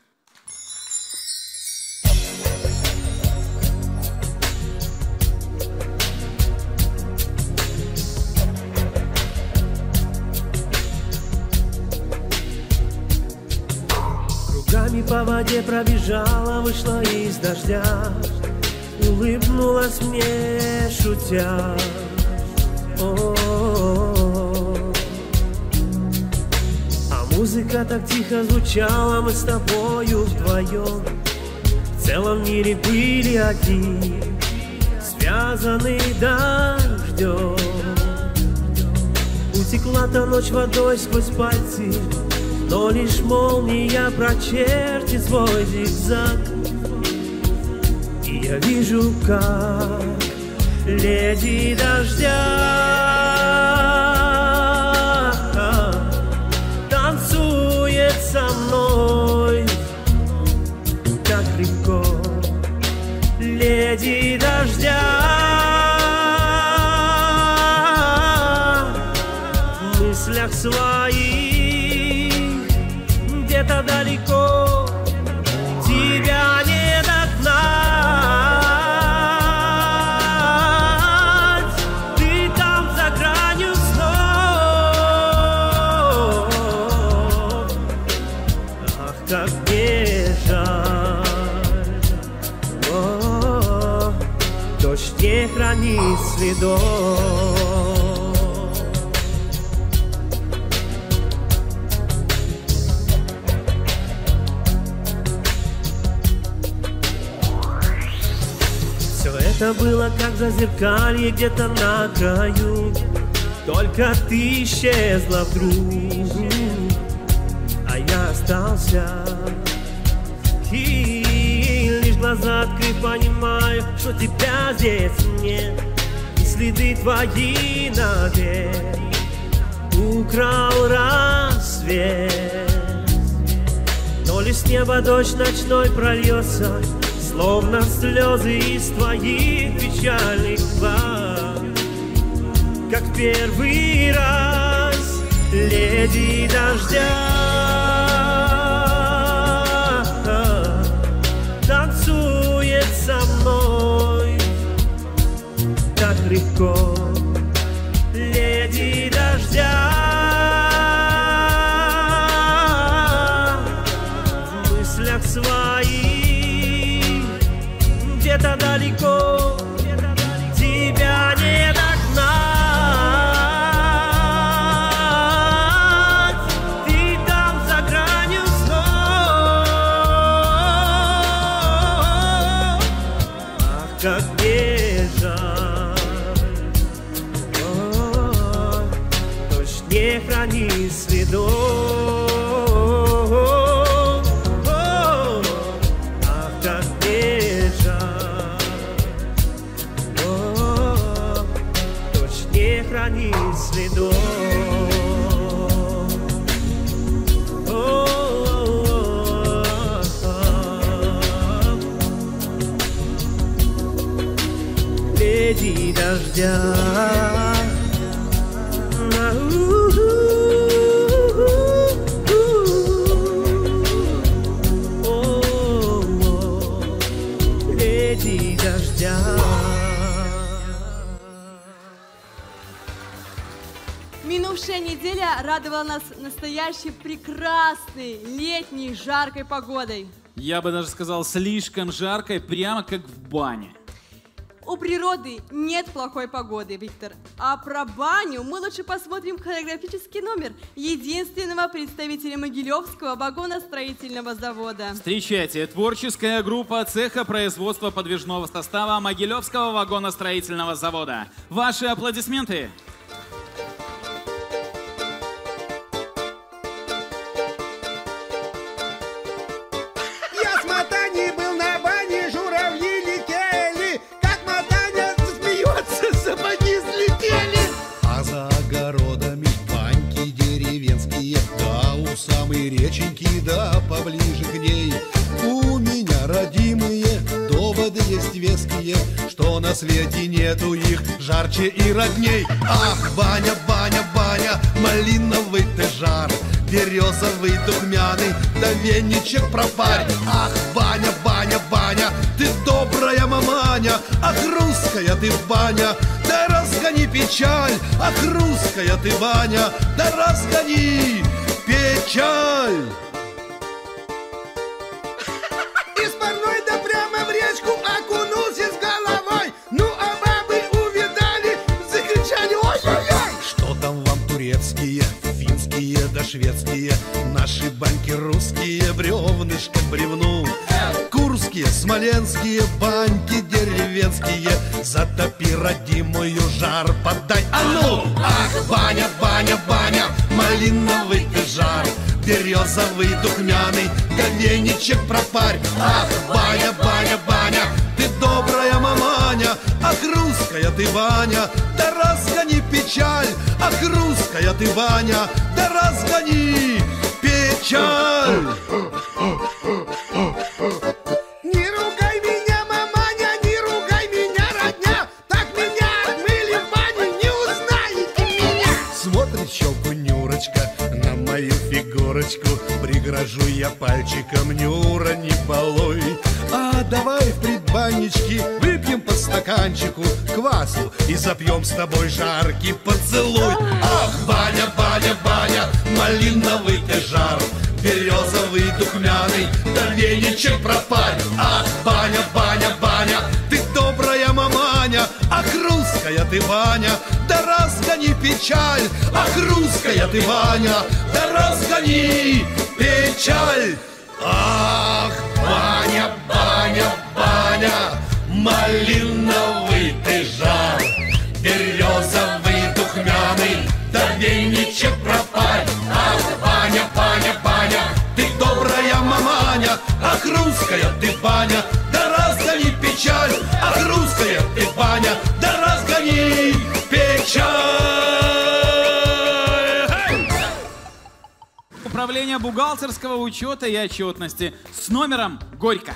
По воде пробежала, вышла из дождя Улыбнулась мне, шутя. О-о-о. А музыка так тихо звучала, мы с тобою вдвоем. В целом мире были одни, связаны дождем. Утекла та ночь водой сквозь пальцы но лишь молния прочертит свой зигзаг. И я вижу, как леди дождя Все это было как зазеркалье где-то на краю. Только ты исчезла вдруг. А я остался. И лишь глаза открыв понимаю Что тебя здесь нет следы твои навек Украл рассвет но ли с неба дождь ночной прольется, Словно слезы из твоих печальных глаз. Как первый раз, леди дождя, так неделя радовала нас настоящей прекрасной летней жаркой погодой. Я бы даже сказал, слишком жаркой, прямо как в бане. У природы нет плохой погоды, Виктор. А про баню мы лучше посмотрим хореографический номер единственного представителя Могилевского вагоностроительного завода. Встречайте, творческая группа цеха производства подвижного состава Могилевского вагоностроительного завода. Ваши аплодисменты. Поближе к ней. У меня родимые доводы есть веские, что на свете нету их жарче и родней. Ах, баня, баня, баня, малиновый ты жар, березовый духмяный, да веничек пропарь. Ах, баня, баня, баня, ты добрая маманя, ах, русская ты баня, да разгони печаль, ах, русская ты баня, да разгони печаль. Шведские, наши баньки русские, бревнышко бревну. Курские, смоленские, баньки деревенские, затопи родимую жар, подай, а ну! Ах, баня, баня, баня, малиновый ты жар, березовый духмяный, да веничек пропарь. Ах, баня, баня, баня, ты добрая маманя, ах, русская ты баня, да разгони печаль, ах, русская ты баня, да разгони печаль. Не ругай меня, маманя, не ругай меня, родня. Так меня отмыли в бане, не узнаете меня. Смотрит щелку Нюрочка на мою фигурочку Пригрожу я пальчиком, Нюра, не балуй А давай в предбанничке выпьем по стаканчику Квасу и запьем с тобой жаркий поцелуй. Ах, баня, баня, баня, малиновый ты жар Березовый, духмяный, да веничек пропарь. Ах, баня, баня, баня, ты добрая маманя Ах, русская ты баня, да разгони печаль. Ах, русская ты баня, да разгони печаль. Ах, баня, баня, баня, малиновый ты жар Березовый, духмяный, да веничек пропарь Ах, баня, баня, баня, ты добрая маманя. Ах, русская ты баня, да разгони печаль. Ах, русская ты баня, да разгони печаль. Управление бухгалтерского учета и отчетности с номером Горько.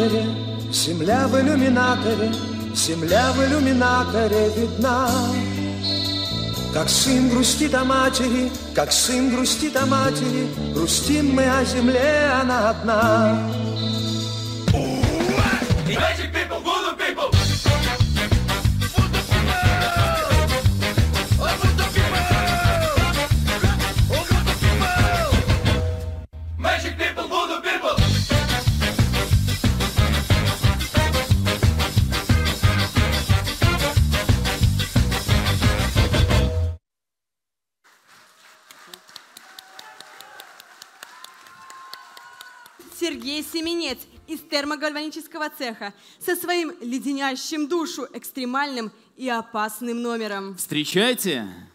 иллюминаторе, земля в иллюминаторе, земля в иллюминаторе видна. Как сын грустит о матери, как сын грустит о матери, грустим мы о земле, она одна. Термогальванического цеха со своим леденящим душу экстремальным и опасным номером. Встречайте!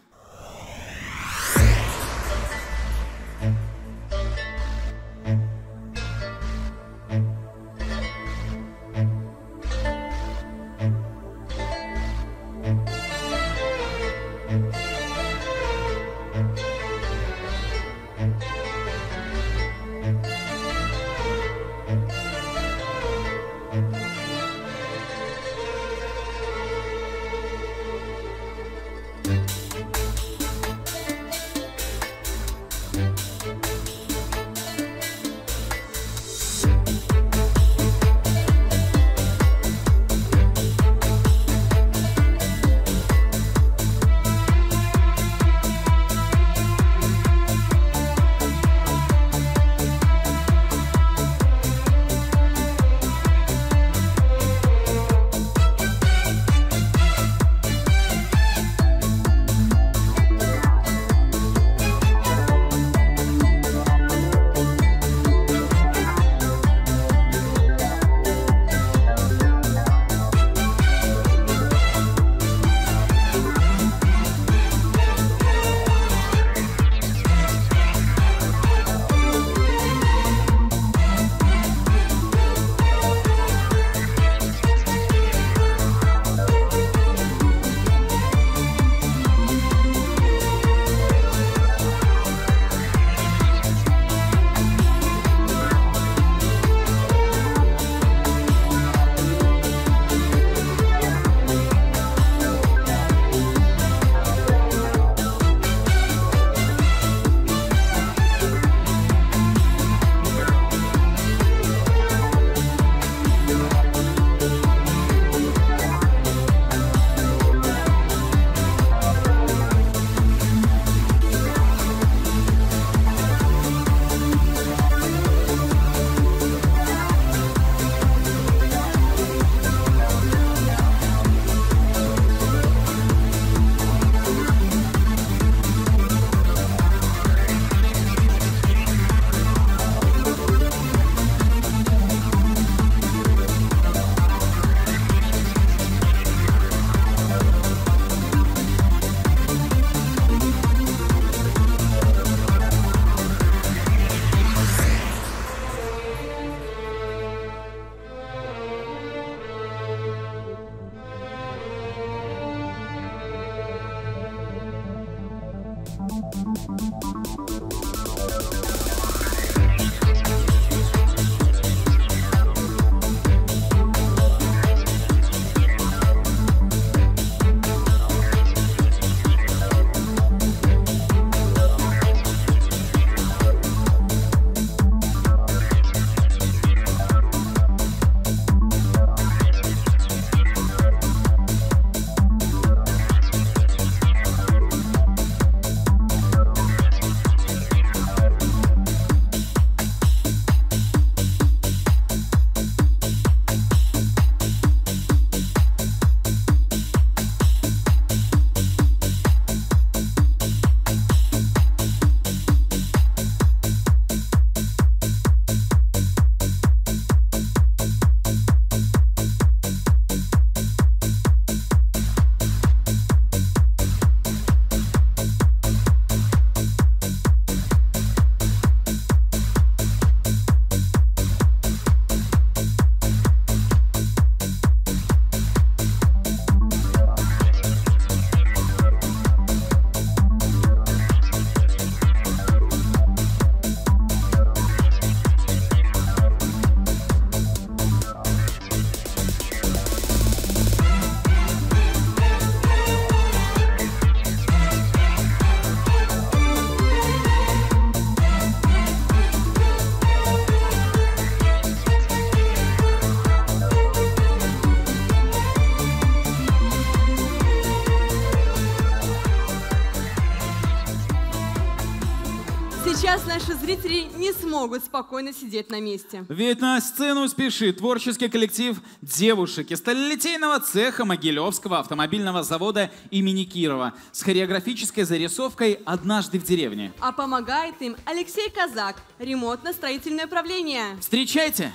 могут спокойно сидеть на месте. Ведь на сцену спешит творческий коллектив девушек из сталелитейного цеха Могилевского автомобильного завода имени Кирова с хореографической зарисовкой «Однажды в деревне». А помогает им Алексей Казак, ремонтно-строительное управление. Встречайте!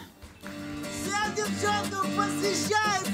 Вся девчонка посвящается!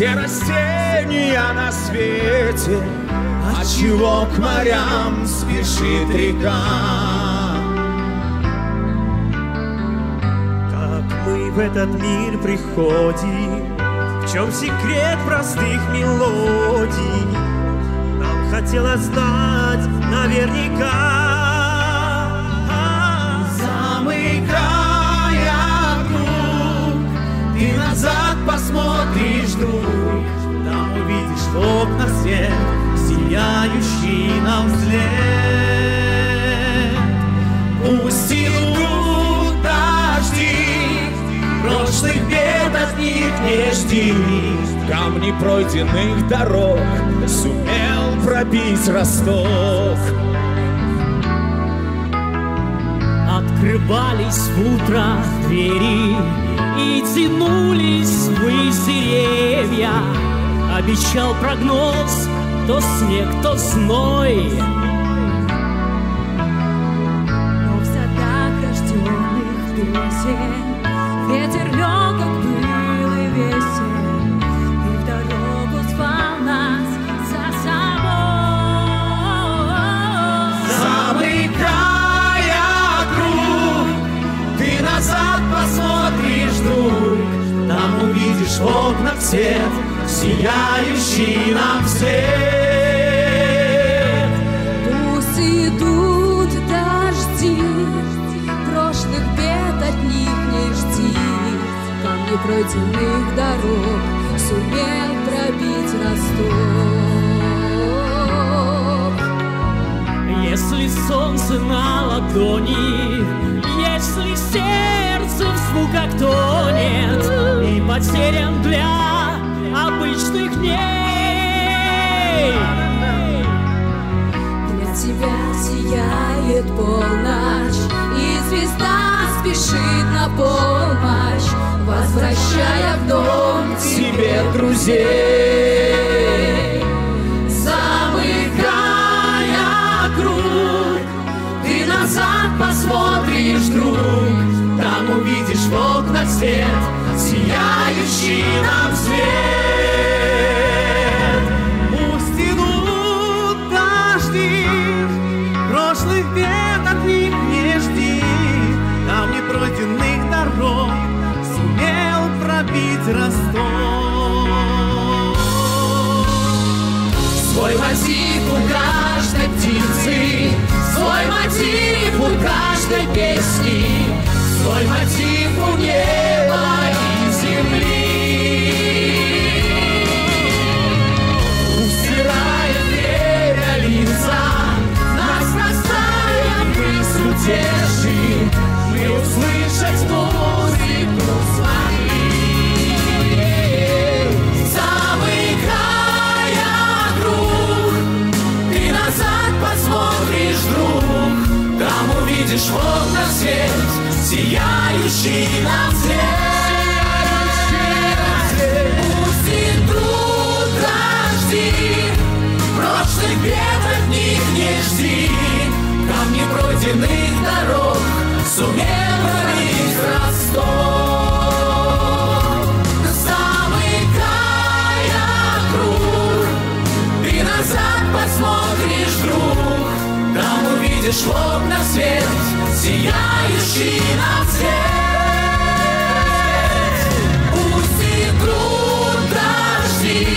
Все растения на свете, От чего к морям спешит река. Как мы в этот мир приходим, В чем секрет простых мелодий? Нам хотелось знать наверняка, Замыкая круг, ты назад посмотришь вдруг, там увидишь в окна свет, сияющий нам взлет. Пусть идут дожди, прошлых бед от них не жди. Камни пройденных дорог сумел пробить росток. Открывались в утро двери и тянулись ввысь деревья. Обещал прогноз То снег, то зной. видишь в окнах свет, сияющий нам свет. Пусть идут дожди, прошлых бед от них не жди. Камни пройденных дорог сумел пробить росток. Если солнце на ладони, если сердце в звуках тонет и потерян для обычных дней. Для тебя сияет полночь, и звезда спешит на помощь, возвращая в дом тебе друзей. Замыкая круг, ты назад посмотришь, друг, свет, сияющий нам свет. Пусть идут дожди, прошлых бед от них не жди, там непройденных дорог сумел пробить Ростов. Свой мотив у каждой птицы, свой мотив у каждой песни, свой мотив у неба утешит, мы услышать музыку смогли. Замыкая круг, ты назад посмотришь, друг, там увидишь в окнах свет, сияющий нам свет. Прошлых них не жди, камни пройденных дорог сумел пролить Ростов. Замыкая круг, ты назад посмотришь, друг, там увидишь в окнах свет, сияющий нам свет. Пусть идут дожди,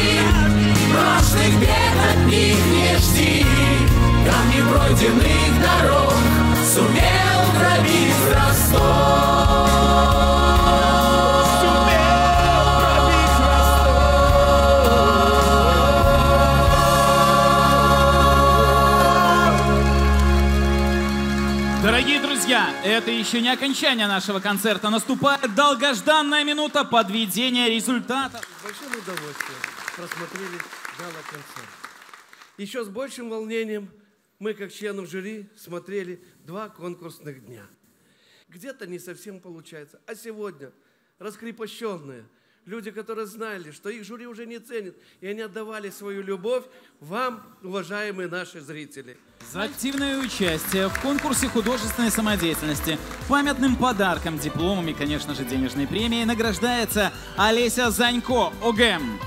прошлых бед от них не жди, камни пройденных дорог сумел пробить Ростов. Дорогие друзья, это еще не окончание нашего концерта. Наступает долгожданная минута подведения результатов. С большим удовольствием просмотрели гала-концерт. Еще с большим волнением мы, как членов жюри, смотрели два конкурсных дня. Где-то не совсем получается. А сегодня раскрепощенные, люди, которые знали, что их жюри уже не ценит, и они отдавали свою любовь вам, уважаемые наши зрители. За активное участие в конкурсе художественной самодеятельности, памятным подарком, дипломами, конечно же, денежной премией награждается Олеся Занько, ОГЭМ.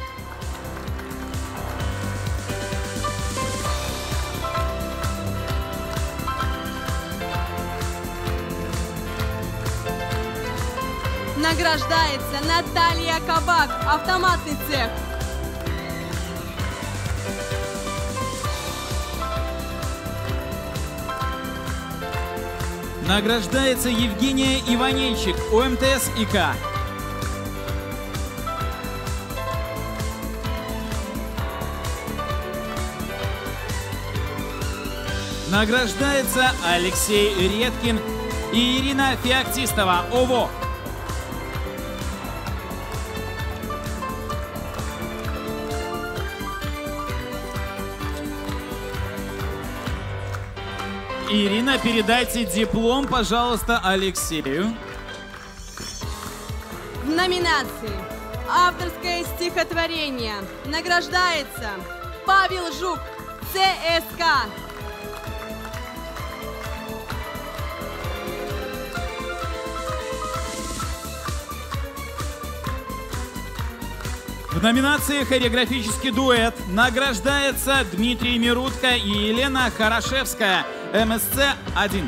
Награждается Наталья Кабак, автоматный цех. Награждается Евгения Иванейчик, ОМТС ИК. Награждается Алексей Редкин и Ирина Феоктистова, ОВО. Ирина, передайте диплом, пожалуйста, Алексею. В номинации «Авторское стихотворение» награждается Павел Жук, ЦСК. В номинации «Хореографический дуэт» награждается Дмитрий Мирутко и Елена Хорошевская, МСЦ-1.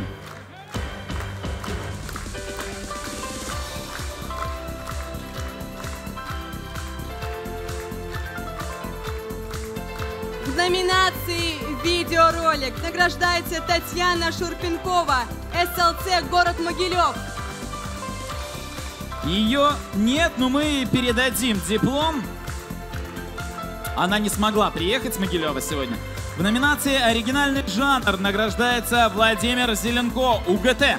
номинации «Видеоролик» награждается Татьяна Шурпенкова, СЛЦ «Город Могилев». Ее нет, но мы передадим диплом. Она не смогла приехать с Могилева сегодня. В номинации «Оригинальный жанр» награждается Владимир Зеленко, УГТ.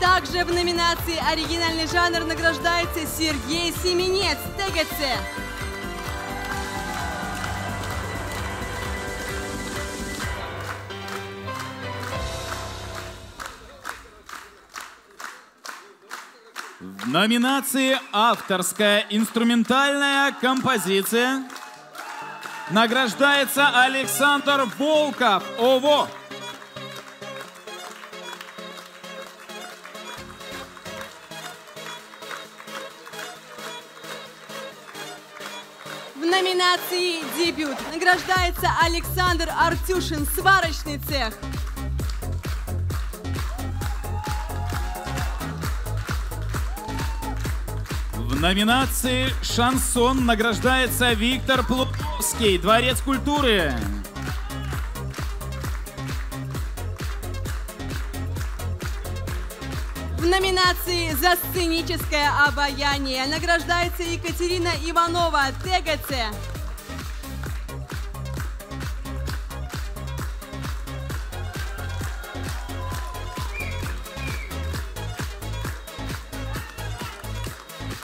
Также в номинации «Оригинальный жанр» награждается Сергей Семенец, ТГЦ. Номинации «Авторская инструментальная композиция» награждается Александр Волков, ОВО. В номинации «Дебют» награждается Александр Артюшин, сварочный цех. Номинации «Шансон» награждается Виктор Плутовский, Дворец культуры. В номинации «За сценическое обаяние» награждается Екатерина Иванова, ТГЦ.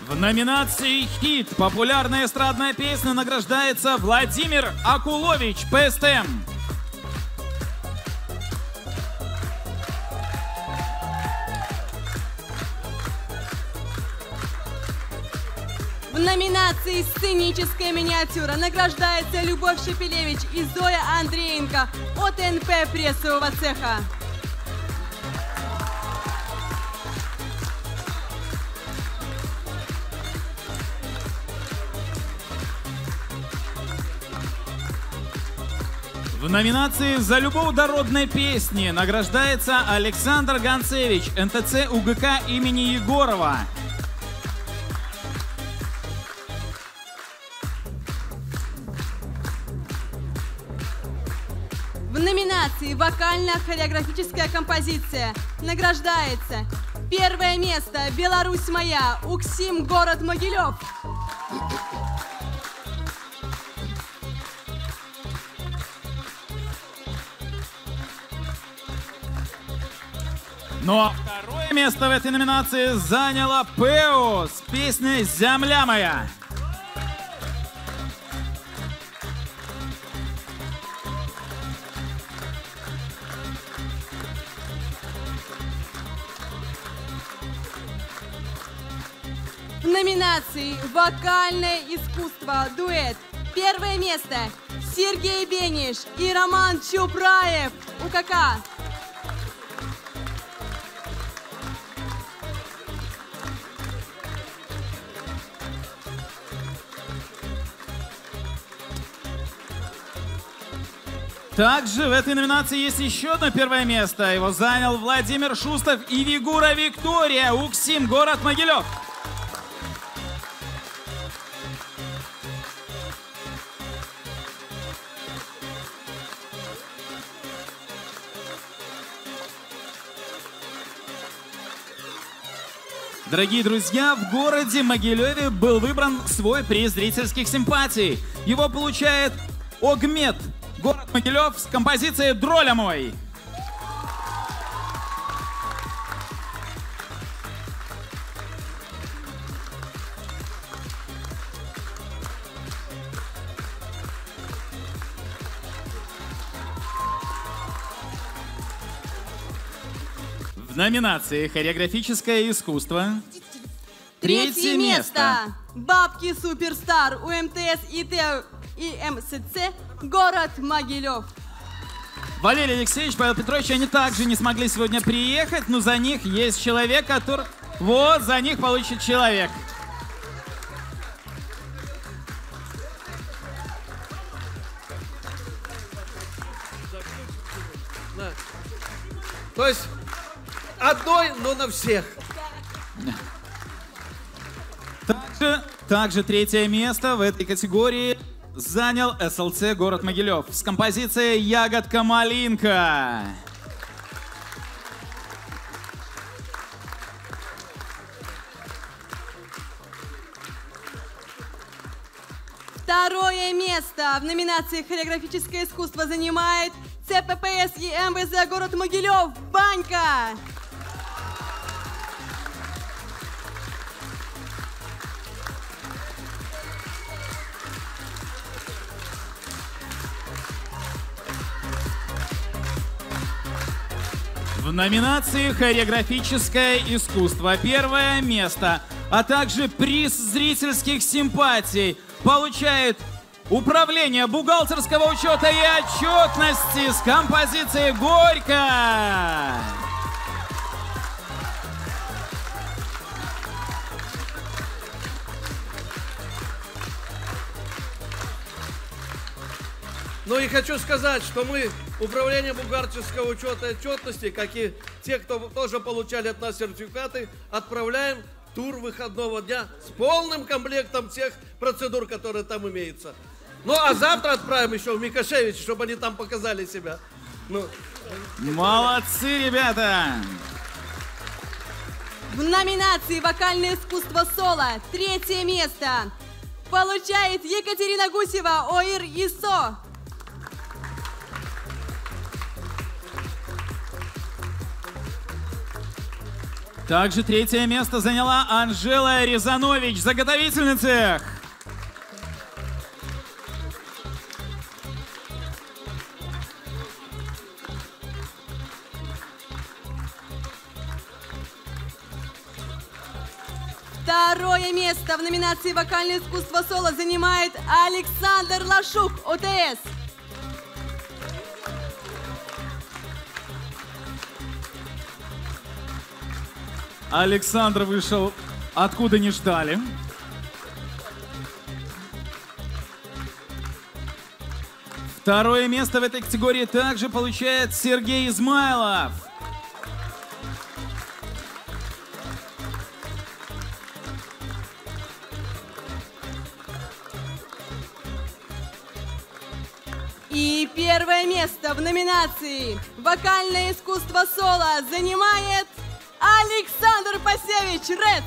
В номинации «Хит» популярная эстрадная песня награждается Владимир Акулович, ПСТМ. В номинации «Сценическая миниатюра» награждается Любовь Шепелевич и Зоя Андреенко от НП прессового цеха. В номинации «За любовь дородной песни» награждается Александр Гонцевич, НТЦ УГК имени Егорова. В номинации «Вокально-хореографическая композиция» награждается Первое место «Беларусь моя» Уксим, город Могилев. Ну а второе место в этой номинации заняла Пео с песней «Земля моя». Номинации «Вокальное искусство. Дуэт» первое место Сергей Бениш и Роман Чупраев УКК. Также в этой номинации есть еще одно первое место. Его занял Владимир Шустов и Вигура Виктория, Уксим, город Могилев. Дорогие друзья, в городе Могилеве был выбран свой приз зрительских симпатий. Его получает Огмет, город Могилев с композицией «Дроля мой». В номинации «Хореографическое искусство» Третье место. Бабки Суперстар УМТС ИТ и МСЦ город Могилев. Валерий Алексеевич, Павел Петрович, они также не смогли сегодня приехать, но за них есть человек, который... Вот, за них получит человек. Да. То есть одной, но на всех. Также, также третье место в этой категории занял СЛЦ город Могилев с композицией «Ягодка малинка». Второе место в номинации «Хореографическое искусство» занимает ЦППС и МВЗ город Могилев «Банька». Номинации «Хореографическое искусство» первое место, а также приз зрительских симпатий получает Управление бухгалтерского учета и отчетности с композицией «Горько». Ну и хочу сказать, что мы, Управление бухгалтерского учета и отчетности, как и те, кто тоже получали от нас сертификаты, отправляем в тур выходного дня с полным комплектом тех процедур, которые там имеются. Ну а завтра отправим еще в Микошевич, чтобы они там показали себя. Ну, Молодцы, ребята! В номинации «Вокальное искусство соло» третье место получает Екатерина Гусева «Оир ИСО». Также третье место заняла Анжела Рязанович, заготовительный цех. Второе место в номинации «Вокальное искусство соло» занимает Александр Лашук, ОТС. Александр вышел откуда не ждали. Второе место в этой категории также получает Сергей Измайлов. И первое место в номинации «Вокальное искусство соло» занимает Александр Пасевич Рец.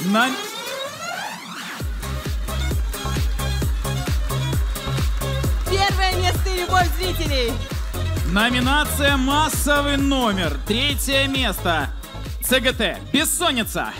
На... Первое место и любовь зрителей. Номинация «Массовый номер». Третье место. ЦГТ. Бессонница.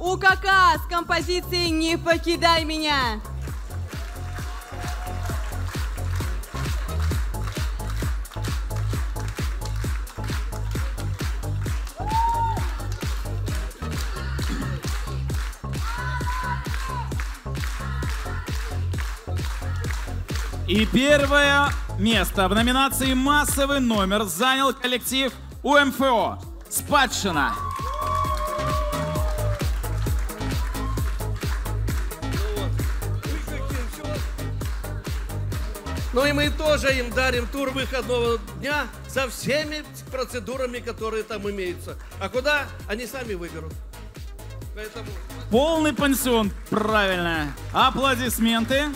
УКК с композицией «Не покидай меня». И первое место в номинации «Массовый номер» занял коллектив УМФО «Спадщина». Ну и мы тоже им дарим тур выходного дня со всеми процедурами, которые там имеются. А куда, они сами выберут. Поэтому Полный пансион, правильно. Аплодисменты.